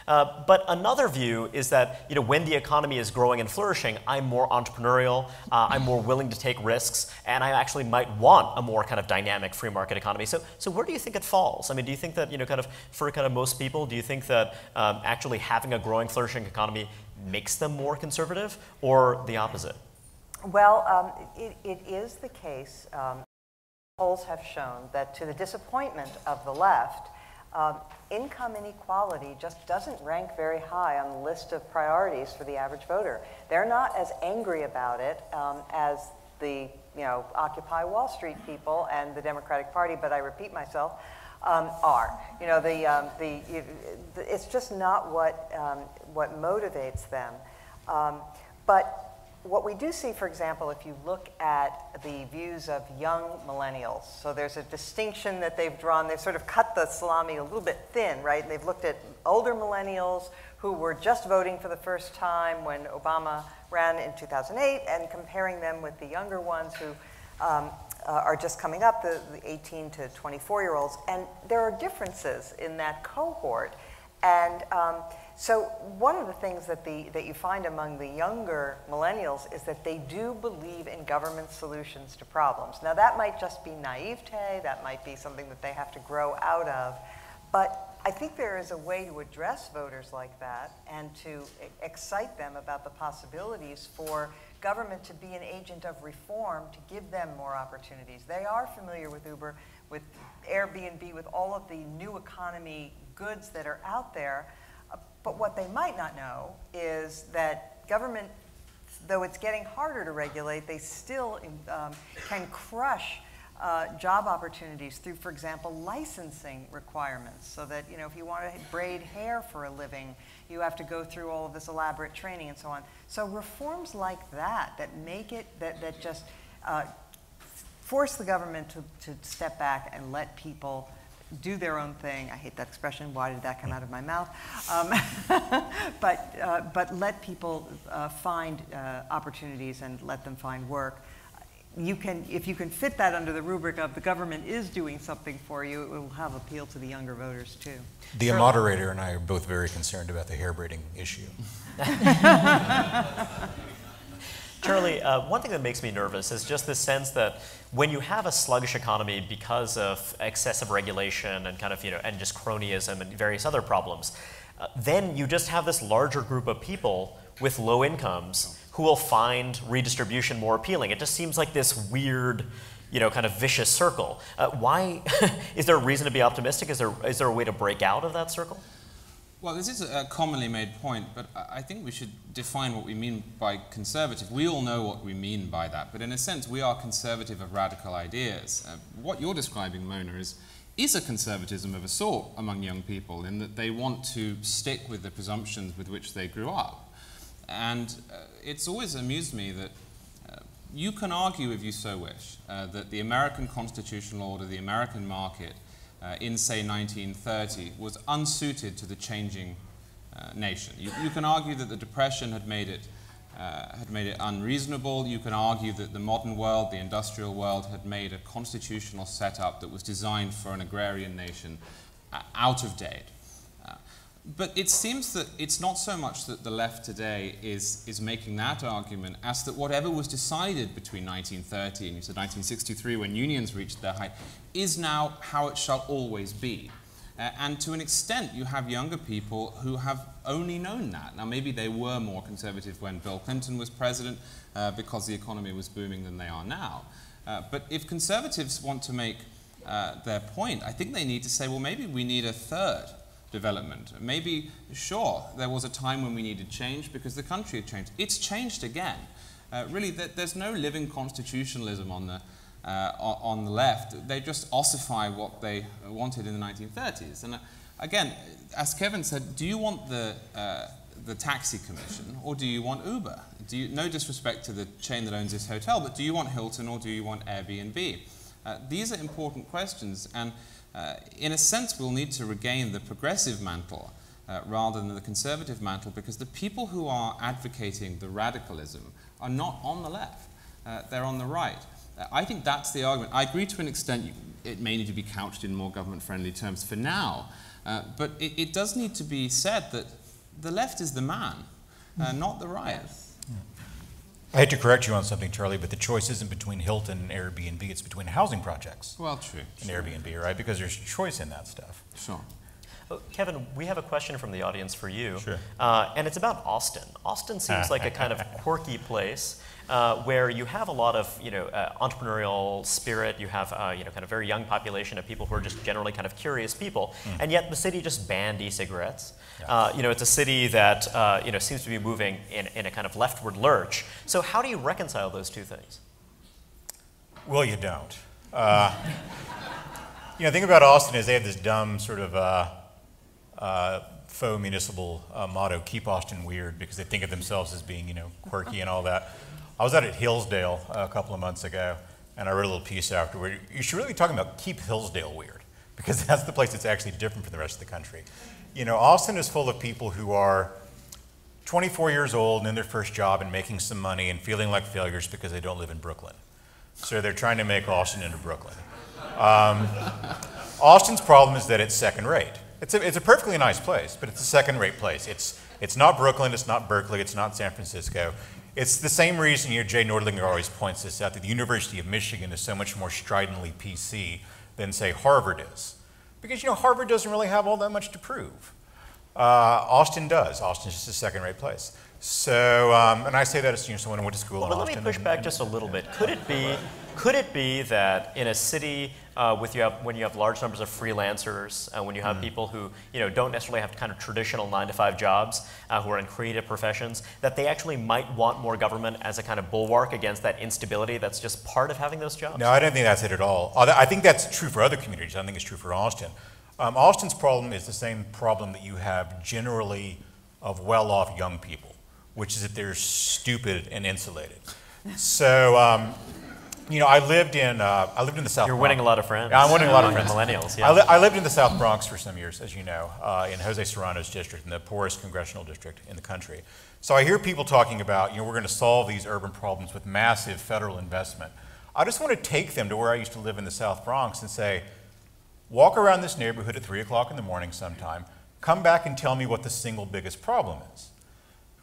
Uh, but another view is that you know, when the economy is growing and flourishing, I'm more entrepreneurial, uh, I'm more willing to take risks, and I actually might want a more kind of dynamic free market economy. So, so where do you think it falls? I mean, do you think that you know, kind of for kind of most people, do you think that um, actually having a growing, flourishing economy makes them more conservative, or the opposite? Well, um, it, it is the case. Um, polls have shown that to the disappointment of the left, um, income inequality just doesn't rank very high on the list of priorities for the average voter. They're not as angry about it um, as the you know Occupy Wall Street people and the Democratic Party, but I repeat myself, um, are. You know, the, um, the, it's just not what, um, what motivates them. Um, but what we do see, for example, if you look at the views of young millennials, so there's a distinction that they've drawn. They've sort of cut the salami a little bit thin, right? They've looked at older millennials who were just voting for the first time when Obama ran in 2008 and comparing them with the younger ones who um, uh, are just coming up, the, the 18 to 24 year olds. And there are differences in that cohort. And um, so one of the things that, the, that you find among the younger millennials is that they do believe in government solutions to problems. Now that might just be naivete, that might be something that they have to grow out of, but I think there is a way to address voters like that and to excite them about the possibilities for government to be an agent of reform to give them more opportunities. They are familiar with Uber, with Airbnb, with all of the new economy goods that are out there. Uh, but what they might not know is that government, though it's getting harder to regulate, they still um, can crush uh, job opportunities through, for example, licensing requirements. So that, you know, if you want to braid hair for a living, you have to go through all of this elaborate training and so on. So reforms like that, that make it, that, that just uh, force the government to, to step back and let people do their own thing. I hate that expression. Why did that come out of my mouth? Um, but, uh, but let people uh, find uh, opportunities and let them find work you can, if you can fit that under the rubric of the government is doing something for you, it will have appeal to the younger voters too. The sure. moderator and I are both very concerned about the hair braiding issue. Charlie, uh, one thing that makes me nervous is just the sense that when you have a sluggish economy because of excessive regulation and kind of, you know, and just cronyism and various other problems, uh, then you just have this larger group of people with low incomes who will find redistribution more appealing. It just seems like this weird, you know, kind of vicious circle. Uh, why is there a reason to be optimistic? Is there is there a way to break out of that circle? Well, this is a commonly made point, but I think we should define what we mean by conservative. We all know what we mean by that, but in a sense, we are conservative of radical ideas. Uh, what you're describing, Mona, is is a conservatism of a sort among young people in that they want to stick with the presumptions with which they grew up. And uh, it's always amused me that uh, you can argue, if you so wish, uh, that the American constitutional order, the American market, uh, in, say, 1930, was unsuited to the changing uh, nation. You, you, can argue that the Depression had made it uh, had made it unreasonable. You can argue that the modern world, the industrial world, had made a constitutional setup that was designed for an agrarian nation out of date. But it seems that it's not so much that the left today is, is making that argument as that whatever was decided between 1930 and you said 1963 when unions reached their height is now how it shall always be. Uh, and to an extent, you have younger people who have only known that. Now, maybe they were more conservative when Bill Clinton was president uh, because the economy was booming than they are now. Uh, but if conservatives want to make uh, their point, I think they need to say, well, maybe we need a third development. Maybe, sure, there was a time when we needed change because the country had changed. It's changed again. Uh, really, th there's no living constitutionalism on the, uh, on the left. They just ossify what they wanted in the 1930s. And uh, again, as Kevin said, do you want the, uh, the taxi commission or do you want Uber? Do you, no disrespect to the chain that owns this hotel, but do you want Hilton or do you want Airbnb? Uh, these are important questions. and uh, in a sense, we'll need to regain the progressive mantle uh, rather than the conservative mantle because the people who are advocating the radicalism are not on the left, uh, they're on the right. Uh, I think that's the argument. I agree to an extent it may need to be couched in more government friendly terms for now, uh, but it, it, does need to be said that the left is the man, not the right. Yes. I hate to correct you on something, Charlie, but the choice isn't between Hilton and Airbnb, it's between housing projects. Well, true. And sure. Airbnb, right? Because there's choice in that stuff. Sure. Oh, Kevin, we have a question from the audience for you. Sure. Uh, and it's about Austin. Austin seems like a kind of quirky place uh, where you have a lot of you know uh, entrepreneurial spirit. You have uh, you know kind of very young population of people who are just generally kind of curious people, mm. and yet the city just banned e-cigarettes. Yeah. Uh, you know, it's a city that uh, you know seems to be moving in, in a kind of leftward lurch. So how do you reconcile those two things? Well, you don't. Uh, you know, the thing about Austin is they have this dumb sort of faux municipal motto, "Keep Austin weird," because they think of themselves as being you know quirky and all that. I was out at Hillsdale a couple of months ago, and I wrote a little piece afterward. You should really be talking about keep Hillsdale weird, because that's the place that's actually different from the rest of the country. You know, Austin is full of people who are 24 years old and in their first job and making some money and feeling like failures because they don't live in Brooklyn. So they're trying to make Austin into Brooklyn. Um, Austin's problem is that it's second rate. It's a, it's a perfectly nice place, but it's a second rate place. It's, it's not Brooklyn, it's not Berkeley, it's not San Francisco. It's the same reason know, Jay Nordlinger always points this out that the University of Michigan is so much more stridently PC than, say, Harvard is. Because, you know, Harvard doesn't really have all that much to prove. Uh, Austin does. Austin's just a second-rate place. So, um, and I say that as you know, someone who went to school Well, but let me push and- back and- just a little bit. Could it be, could it be that in a city uh, with you have, when you have large numbers of freelancers, uh, when you have people who you know don't necessarily have kind of traditional nine to five jobs, uh, who are in creative professions, that they actually might want more government as a kind of bulwark against that instability that's just part of having those jobs? No, I don't think that's it at all. I think that's true for other communities. I don't think it's true for Austin. Um, Austin's problem is the same problem that you have generally of well-off young people, which is that they're stupid and insulated. So, um, you know, I lived in uh, I lived in the South. You're Bronx. winning a lot of friends. Yeah, I'm winning a lot of friends. millennials. Yeah. I, li- I lived in the South Bronx for some years, as you know, uh, in Jose Serrano's district, in the poorest congressional district in the country. So I hear people talking about, you know, we're going to solve these urban problems with massive federal investment. I just want to take them to where I used to live in the South Bronx and say, walk around this neighborhood at 3 o'clock in the morning sometime, come back and tell me what the single biggest problem is.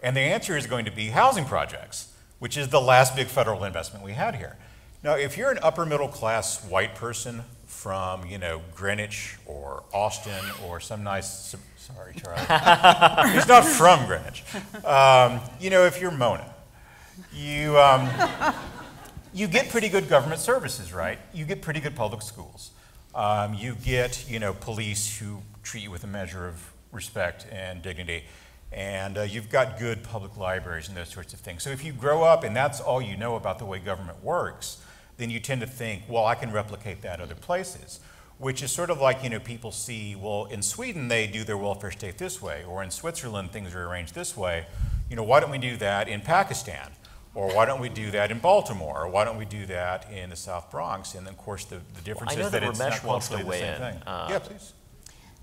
And the answer is going to be housing projects, which is the last big federal investment we had here. Now, if you're an upper middle class white person from, you know, Greenwich or Austin or some nice, sorry, Charlie, he's not from Greenwich. Um, you know, if you're Mona, you, um, you get pretty good government services, right? You get pretty good public schools. Um, you get, you know, police who treat you with a measure of respect and dignity. And uh, you've got good public libraries and those sorts of things. So if you grow up and that's all you know about the way government works, then you tend to think, well, I can replicate that other places. Which is sort of like, you know, people see, well, in Sweden they do their welfare state this way, or in Switzerland things are arranged this way. You know, why don't we do that in Pakistan? Or why don't we do that in Baltimore? Or why don't we do that in the South Bronx? And of course, the, the difference know is that, that it's Ramesh not wants to culturally the weigh same in. thing. Uh, yeah, please.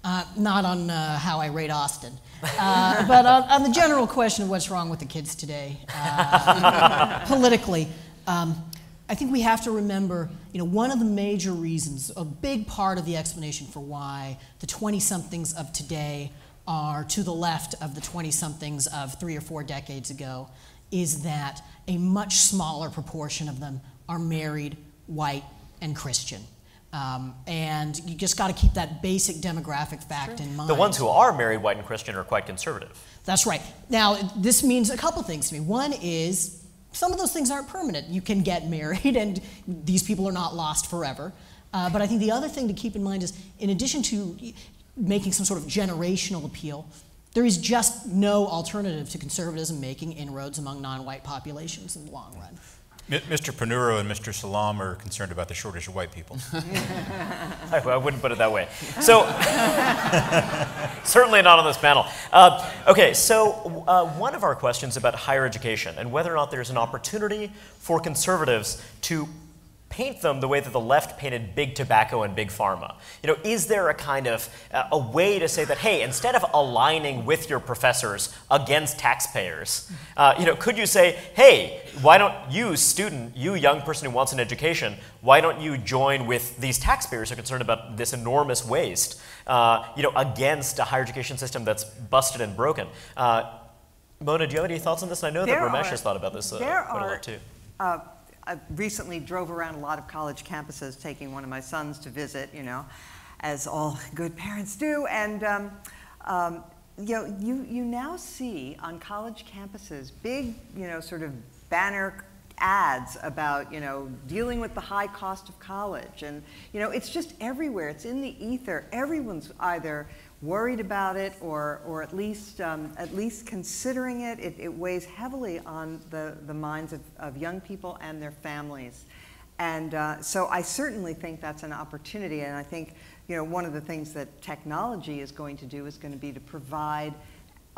Uh, not on uh, how I rate Austin, uh, but on, on the general question of what's wrong with the kids today, uh, politically, um, I think we have to remember, you know, one of the major reasons, a big part of the explanation for why the 20-somethings of today are to the left of the 20-somethings of three or four decades ago, is that a much smaller proportion of them are married, white, and Christian. Um, and you just got to keep that basic demographic fact in mind. the ones who are married, white, and Christian are quite conservative. That's right. Now, this means a couple things to me. One is some of those things aren't permanent. You can get married, and these people are not lost forever. Uh, but I think the other thing to keep in mind is, in addition to making some sort of generational appeal, there is just no alternative to conservatism making inroads among non white populations in the long run. Mr. Ponnuru and Mr. Salam are concerned about the shortage of white people. I, I wouldn't put it that way. So, certainly not on this panel. Uh, okay, so uh, one of our questions about higher education and whether or not there's an opportunity for conservatives to paint them the way that the left painted big tobacco and big pharma. You know, is there a kind of uh, a way to say that, hey, instead of aligning with your professors against taxpayers, uh, you know, could you say, hey, why don't you, student, you young person who wants an education, why don't you join with these taxpayers who are concerned about this enormous waste, uh, you know, against a higher education system that's busted and broken? Uh, Mona, do you have any thoughts on this? I know There that Ramesh are- has thought about this uh, quite a lot too. Uh, I recently drove around a lot of college campuses, taking one of my sons to visit, you know, as all good parents do. And, um, um, you know, you, you now see on college campuses big, you know, sort of banner ads about, you know, dealing with the high cost of college. And, you know, it's just everywhere. It's in the ether. Everyone's either worried about it or, or at least um, at least considering it. It, it weighs heavily on the, the minds of, of young people and their families. And uh, so I certainly think that's an opportunity. And I think you know one of the things that technology is going to do is going to be to provide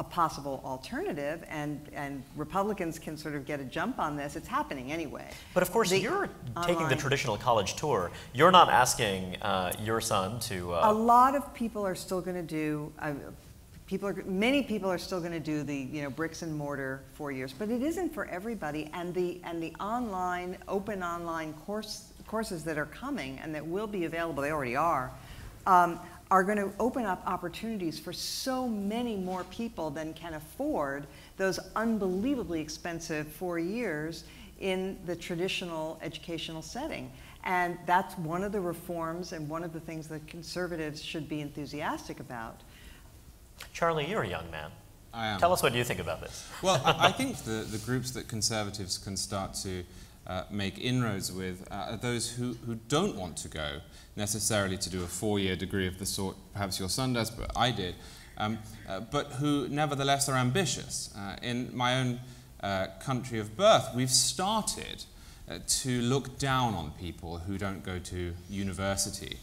a possible alternative, and, and Republicans can sort of get a jump on this. It's happening anyway. But of course, The you're taking the traditional college tour. You're not asking uh, your son to. A Uh, lot of people are still going to do. Uh, people are many people are still going to do the you know bricks and mortar four years, but it isn't for everybody. And the and the online open online course courses that are coming and that will be available. They already are. Um, are going to open up opportunities for so many more people than can afford those unbelievably expensive four years in the traditional educational setting. And that's one of the reforms and one of the things that conservatives should be enthusiastic about. Charlie, you're a young man. I am. Tell us what you think about this. Well, I, I think the, the groups that conservatives can start to uh, make inroads with uh, are those who, who don't want to go necessarily to do a four-year degree of the sort perhaps your son does, but I did, um, uh, but who nevertheless are ambitious. Uh, in my own uh, country of birth, we've started uh, to look down on people who don't go to university,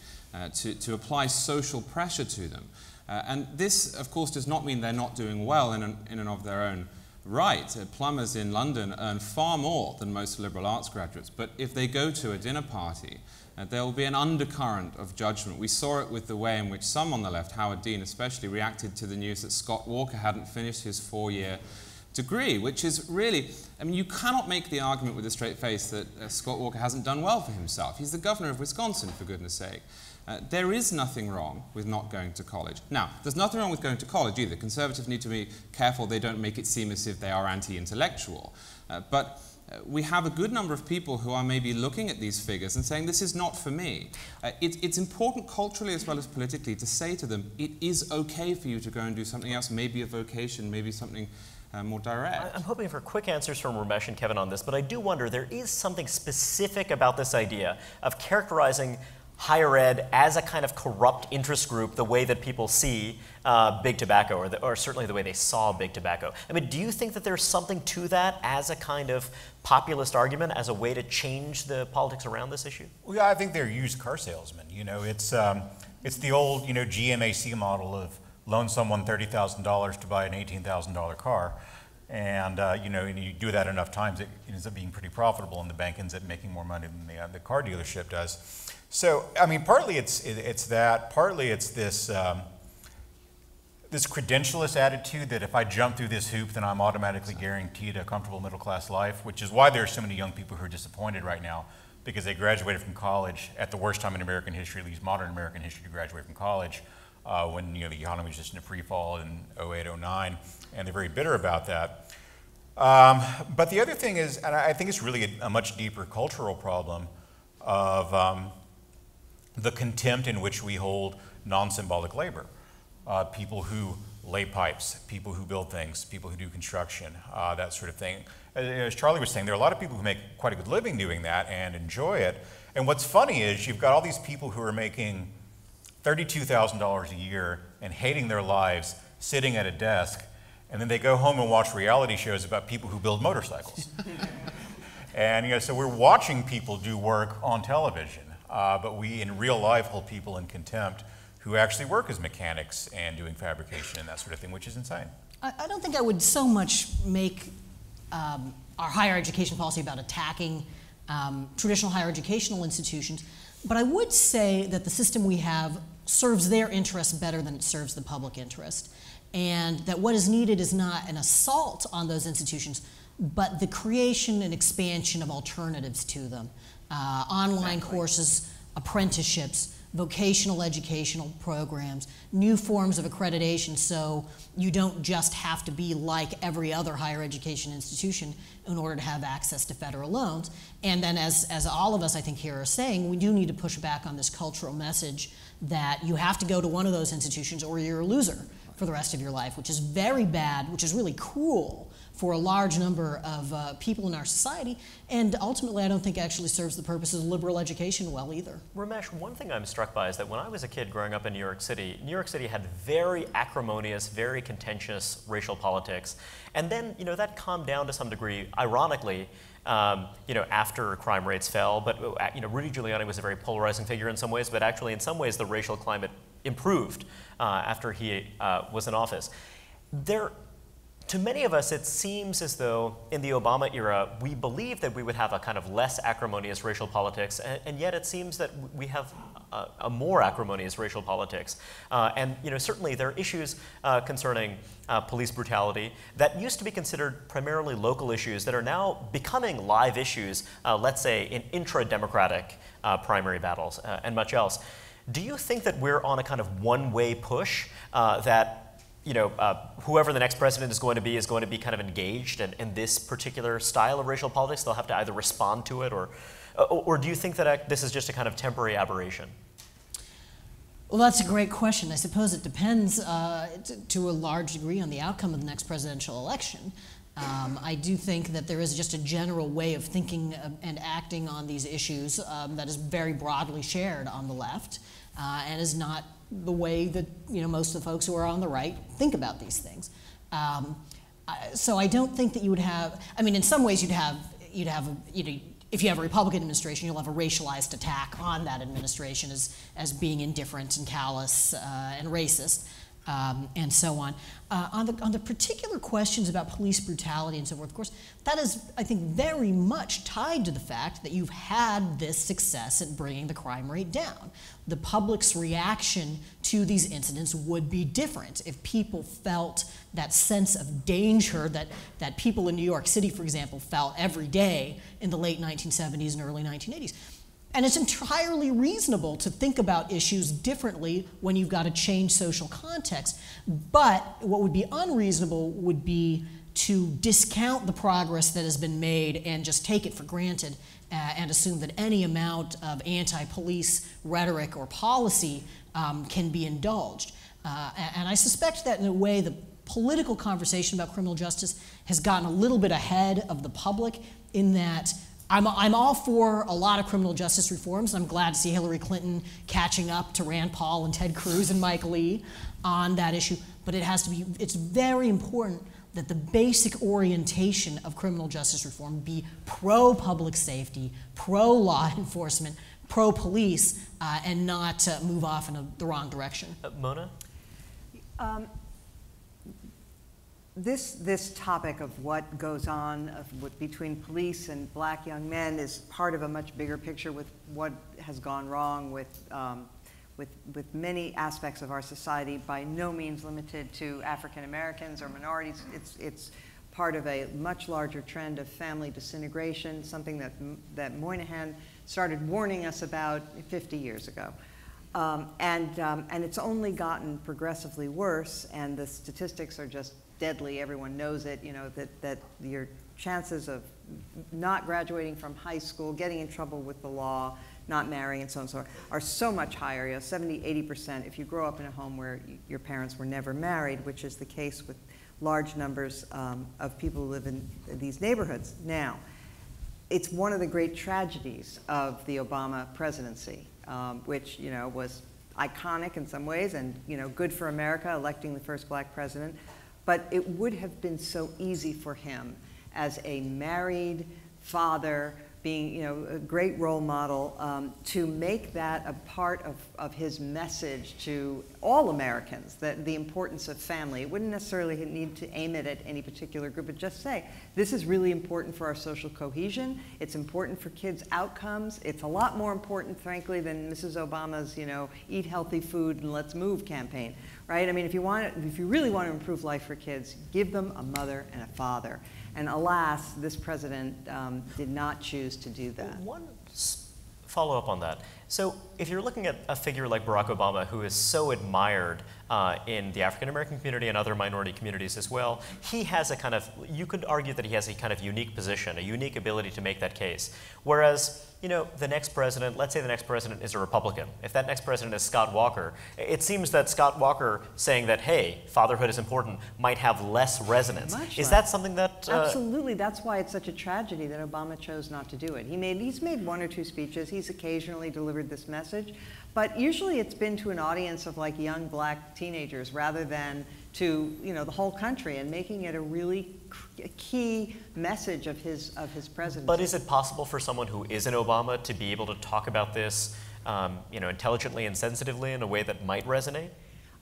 to, to apply social pressure to them. and this, of course, does not mean they're not doing well in, in and of their own right. Uh, plumbers in London earn far more than most liberal arts graduates, but if they go to a dinner party, uh, there will be an undercurrent of judgment. We saw it with the way in which some on the left, Howard Dean especially, reacted to the news that Scott Walker hadn't finished his four year degree, which is really, I mean, you cannot make the argument with a straight face that uh, Scott Walker hasn't done well for himself. He's the governor of Wisconsin, for goodness sake. Uh, there is nothing wrong with not going to college. Now, there's nothing wrong with going to college either. Conservatives need to be careful they don't make it seem as if they are anti intellectual. Uh, but uh, we have a good number of people who are maybe looking at these figures and saying, this is not for me. Uh, it, it's important culturally as well as politically to say to them, it is okay for you to go and do something else, maybe a vocation, maybe something uh, more direct. I'm hoping for quick answers from Ramesh and Kevin on this, but I do wonder there is something specific about this idea of characterizing higher ed as a kind of corrupt interest group, the way that people see uh, big tobacco, or, the, or, certainly the way they saw big tobacco. I mean, do you think that there's something to that as a kind of populist argument, as a way to change the politics around this issue? Well, yeah, I think they're used car salesmen. You know, it's um, it's the old you know GMAC model of loan someone thirty thousand dollars to buy an eighteen thousand dollar car. And uh, you know, and you do that enough times, it ends up being pretty profitable, and the bank ends up making more money than the, uh, the car dealership does. So, I mean, partly it's, it's that, partly it's this, um, this credentialist attitude that if I jump through this hoop, then I'm automatically guaranteed a comfortable middle class life, which is why there are so many young people who are disappointed right now because they graduated from college at the worst time in American history, at least modern American history, to graduate from college uh, when you know, the economy was just in a free fall in 08, 09, and they're very bitter about that. Um, but the other thing is, and I think it's really a, a much deeper cultural problem of um, the contempt in which we hold non symbolic labor. Uh, people who lay pipes, people who build things, people who do construction, uh, that sort of thing. As Charlie was saying, there are a lot of people who make quite a good living doing that and enjoy it. And what's funny is you've got all these people who are making $32,000 a year and hating their lives sitting at a desk, and then they go home and watch reality shows about people who build motorcycles. and you know, so we're watching people do work on television. Uh, but we in real life hold people in contempt who actually work as mechanics and doing fabrication and that sort of thing, which is insane. I, I don't think I would so much make um, our higher education policy about attacking um, traditional higher educational institutions, but I would say that the system we have serves their interests better than it serves the public interest. And that what is needed is not an assault on those institutions, but the creation and expansion of alternatives to them uh, online exactly. courses, apprenticeships, vocational educational programs, new forms of accreditation so you don't just have to be like every other higher education institution in order to have access to federal loans. And then as, as all of us I think here are saying, we do need to push back on this cultural message that you have to go to one of those institutions or you're a loser for the rest of your life, which is very bad, which is really cruel for a large number of uh, people in our society, and ultimately I don't think actually serves the purposes of liberal education well either. Ramesh, one thing I'm struck by is that when I was a kid growing up in New York City, New York City had very acrimonious, very contentious racial politics, and then you know that calmed down to some degree, ironically, um, you know, after crime rates fell. But uh, you know, Rudy Giuliani was a very polarizing figure in some ways, but actually in some ways the racial climate improved uh, after he uh, was in office. There to many of us, it seems as though in the Obama era, we believed that we would have a kind of less acrimonious racial politics, and, and yet it seems that we have a, a more acrimonious racial politics. Uh, and you know, certainly there are issues uh, concerning uh, police brutality that used to be considered primarily local issues that are now becoming live issues, uh, let's say in intra-democratic uh, primary battles uh, and much else. Do you think that we're on a kind of one-way push that you know, uh, whoever the next president is going to be is going to be kind of engaged in, in this particular style of racial politics. They'll have to either respond to it or, uh, or do you think that uh, this is just a kind of temporary aberration? Well, that's a great question. I suppose it depends uh, to a large degree on the outcome of the next presidential election. Um, I do think that there is just a general way of thinking and acting on these issues um, that is very broadly shared on the left uh, and is not the way that you know most of the folks who are on the right think about these things. Um, so I don't think that you would have. I mean, in some ways, you'd have you'd have you know if you have a Republican administration, you'll have a racialized attack on that administration as as being indifferent and callous uh, and racist um, and so on. Uh, on, the, on the particular questions about police brutality and so forth, of course, that is, I think, very much tied to the fact that you've had this success at bringing the crime rate down. The public's reaction to these incidents would be different if people felt that sense of danger that, that people in New York City, for example, felt every day in the late 1970s and early 1980s and it's entirely reasonable to think about issues differently when you've got to change social context. But what would be unreasonable would be to discount the progress that has been made and just take it for granted uh, and assume that any amount of anti police rhetoric or policy um, can be indulged. Uh, and I suspect that in a way, the political conversation about criminal justice has gotten a little bit ahead of the public in that I'm, I'm all for a lot of criminal justice reforms. I'm glad to see Hillary Clinton catching up to Rand Paul and Ted Cruz and Mike Lee on that issue. But it has to be, it's very important that the basic orientation of criminal justice reform be pro public safety, pro law enforcement, pro police, uh, and not uh, move off in a, the wrong direction. Uh, Mona? Um, this, this topic of what goes on of, between police and black young men is part of a much bigger picture with what has gone wrong with, um, with, with many aspects of our society, by no means limited to African Americans or minorities. It's, it's part of a much larger trend of family disintegration, something that, that Moynihan started warning us about 50 years ago. Um, and, um, and it's only gotten progressively worse, and the statistics are just deadly. Everyone knows it, you know, that, that your chances of not graduating from high school, getting in trouble with the law, not marrying and so on and so on, are so much higher, you know, 70, 80% if you grow up in a home where your parents were never married, which is the case with large numbers um, of people who live in these neighborhoods. Now, it's one of the great tragedies of the Obama presidency, um, which, you know, was iconic in some ways and, you know, good for America, electing the first black president. But it would have been so easy for him as a married father, being you know, a great role model, um, to make that a part of, of his message to all Americans, that the importance of family. It wouldn't necessarily need to aim it at any particular group, but just say, this is really important for our social cohesion. It's important for kids' outcomes. It's a lot more important, frankly, than Mrs. Obama's, you know, eat healthy food and let's move campaign right? I mean, if you, want, if you really want to improve life for kids, give them a mother and a father. And alas, this president um, did not choose to do that. One follow up on that. So, if you're looking at a figure like Barack Obama, who is so admired uh, in the African American community and other minority communities as well, he has a kind of, you could argue that he has a kind of unique position, a unique ability to make that case. Whereas, you know, the next president, let's say the next president is a Republican. If that next president is Scott Walker, it seems that Scott Walker saying that, hey, fatherhood is important, might have less resonance. Much is less. that something that. Uh, Absolutely. That's why it's such a tragedy that Obama chose not to do it. He made, he's made one or two speeches, he's occasionally delivered this message, but usually it's been to an audience of like young black teenagers rather than to you know the whole country and making it a really key message of his of his presidency. But is it possible for someone who isn't Obama to be able to talk about this, um, you know, intelligently and sensitively in a way that might resonate?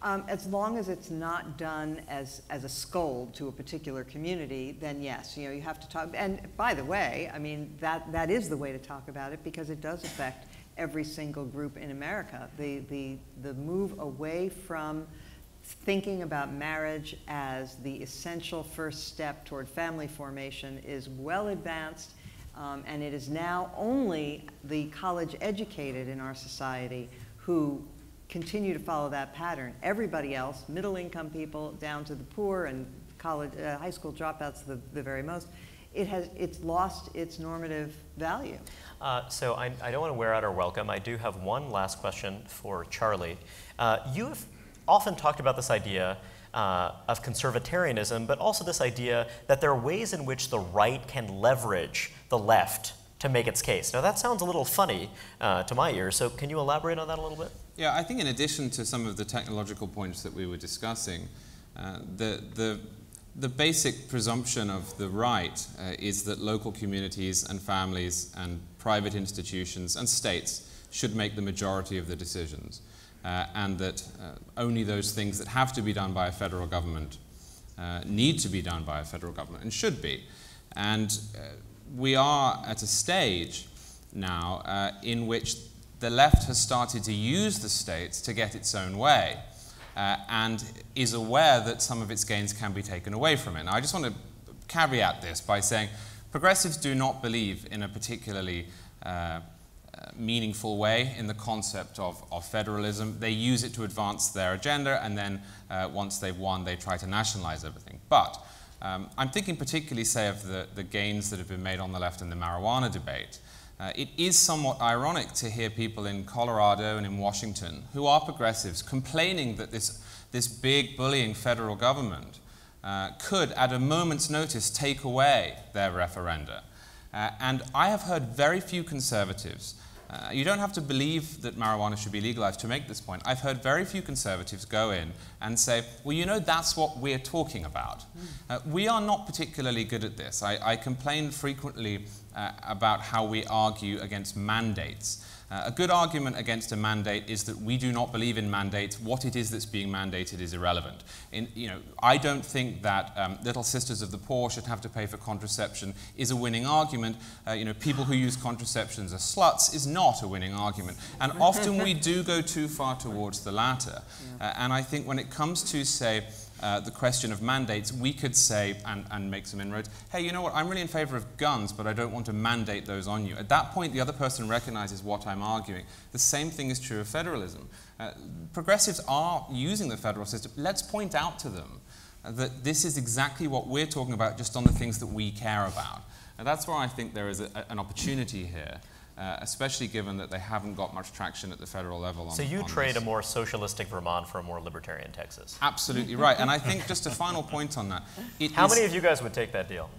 Um, as long as it's not done as, as a scold to a particular community, then yes, you know, you have to talk. And by the way, I mean, that, that is the way to talk about it because it does affect every single group in America. The, the, the move away from thinking about marriage as the essential first step toward family formation is well advanced, um, and it is now only the college educated in our society who continue to follow that pattern. Everybody else, middle income people down to the poor and college, uh, high school dropouts the, the very most, it has, it's lost its normative value. Uh, so I, I don't want to wear out our welcome. I do have one last question for Charlie. Uh, you have often talked about this idea uh, of conservatarianism, but also this idea that there are ways in which the right can leverage the left to make its case. Now, that sounds a little funny uh, to my ears, so can you elaborate on that a little bit? Yeah, I think in addition to some of the technological points that we were discussing, uh, the, the, the basic presumption of the right uh, is that local communities and families and private institutions and states should make the majority of the decisions, uh, and that uh, only those things that have to be done by a federal government uh, need to be done by a federal government and should be. And uh, we are at a stage now in which the left has started to use the states to get its own way uh, and is aware that some of its gains can be taken away from it. Now, I just want to caveat this by saying progressives do not believe in a particularly uh, meaningful way in the concept of, of, federalism. They use it to advance their agenda, and then uh, once they've won, they try to nationalize everything. But um, I'm thinking particularly, say, of the, the gains that have been made on the left in the marijuana debate. Uh, it is somewhat ironic to hear people in Colorado and in Washington who are progressives complaining that this, this big bullying federal government uh, could, at a moment's notice, take away their referenda. Uh, and I have heard very few conservatives uh, you don't have to believe that marijuana should be legalized to make this point. I've heard very few conservatives go in and say, well, you know, that's what we're talking about. Mm. Uh, we are not particularly good at this. I, I complain frequently uh, about how we argue against mandates. Uh, a good argument against a mandate is that we do not believe in mandates. What it is that's being mandated is irrelevant. In, you know, I don't think that um, little sisters of the poor should have to pay for contraception is a winning argument. Uh, you know, people who use contraceptions are sluts is not a winning argument. And often we do go too far towards the latter. Uh, and I think when it comes to, say, uh, the question of mandates, we could say, and, and make some inroads, hey, you know what, I'm really in favor of guns, but I don't want to mandate those on you. At that point, the other person recognizes what I'm arguing. The same thing is true of federalism. Uh, progressives are using the federal system. Let's point out to them that this is exactly what we're talking about, just on the things that we care about. And that's where I think there is a, an opportunity here uh, especially given that they haven't got much traction at the federal level. so you trade this. a more socialistic Vermont for a more libertarian Texas. Absolutely right. And I think just a final point on that. How many of you guys would take that deal?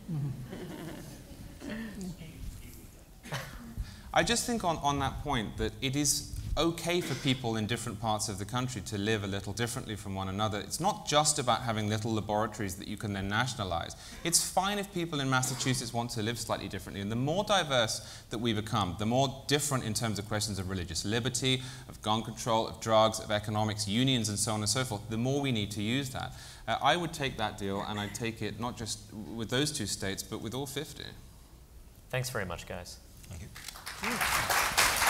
I just think on, on that point that it is okay for people in different parts of the country to live a little differently from one another. It's not just about having little laboratories that you can then nationalize. It's fine if people in Massachusetts want to live slightly differently. And the more diverse that we become, the more different in terms of questions of religious liberty, of gun control, of drugs, of economics, unions, and so on and so forth, the more we need to use that. Uh, I would take that deal, and I'd take it not just with those two states, but with all 50. Thanks very much, guys. Thank you.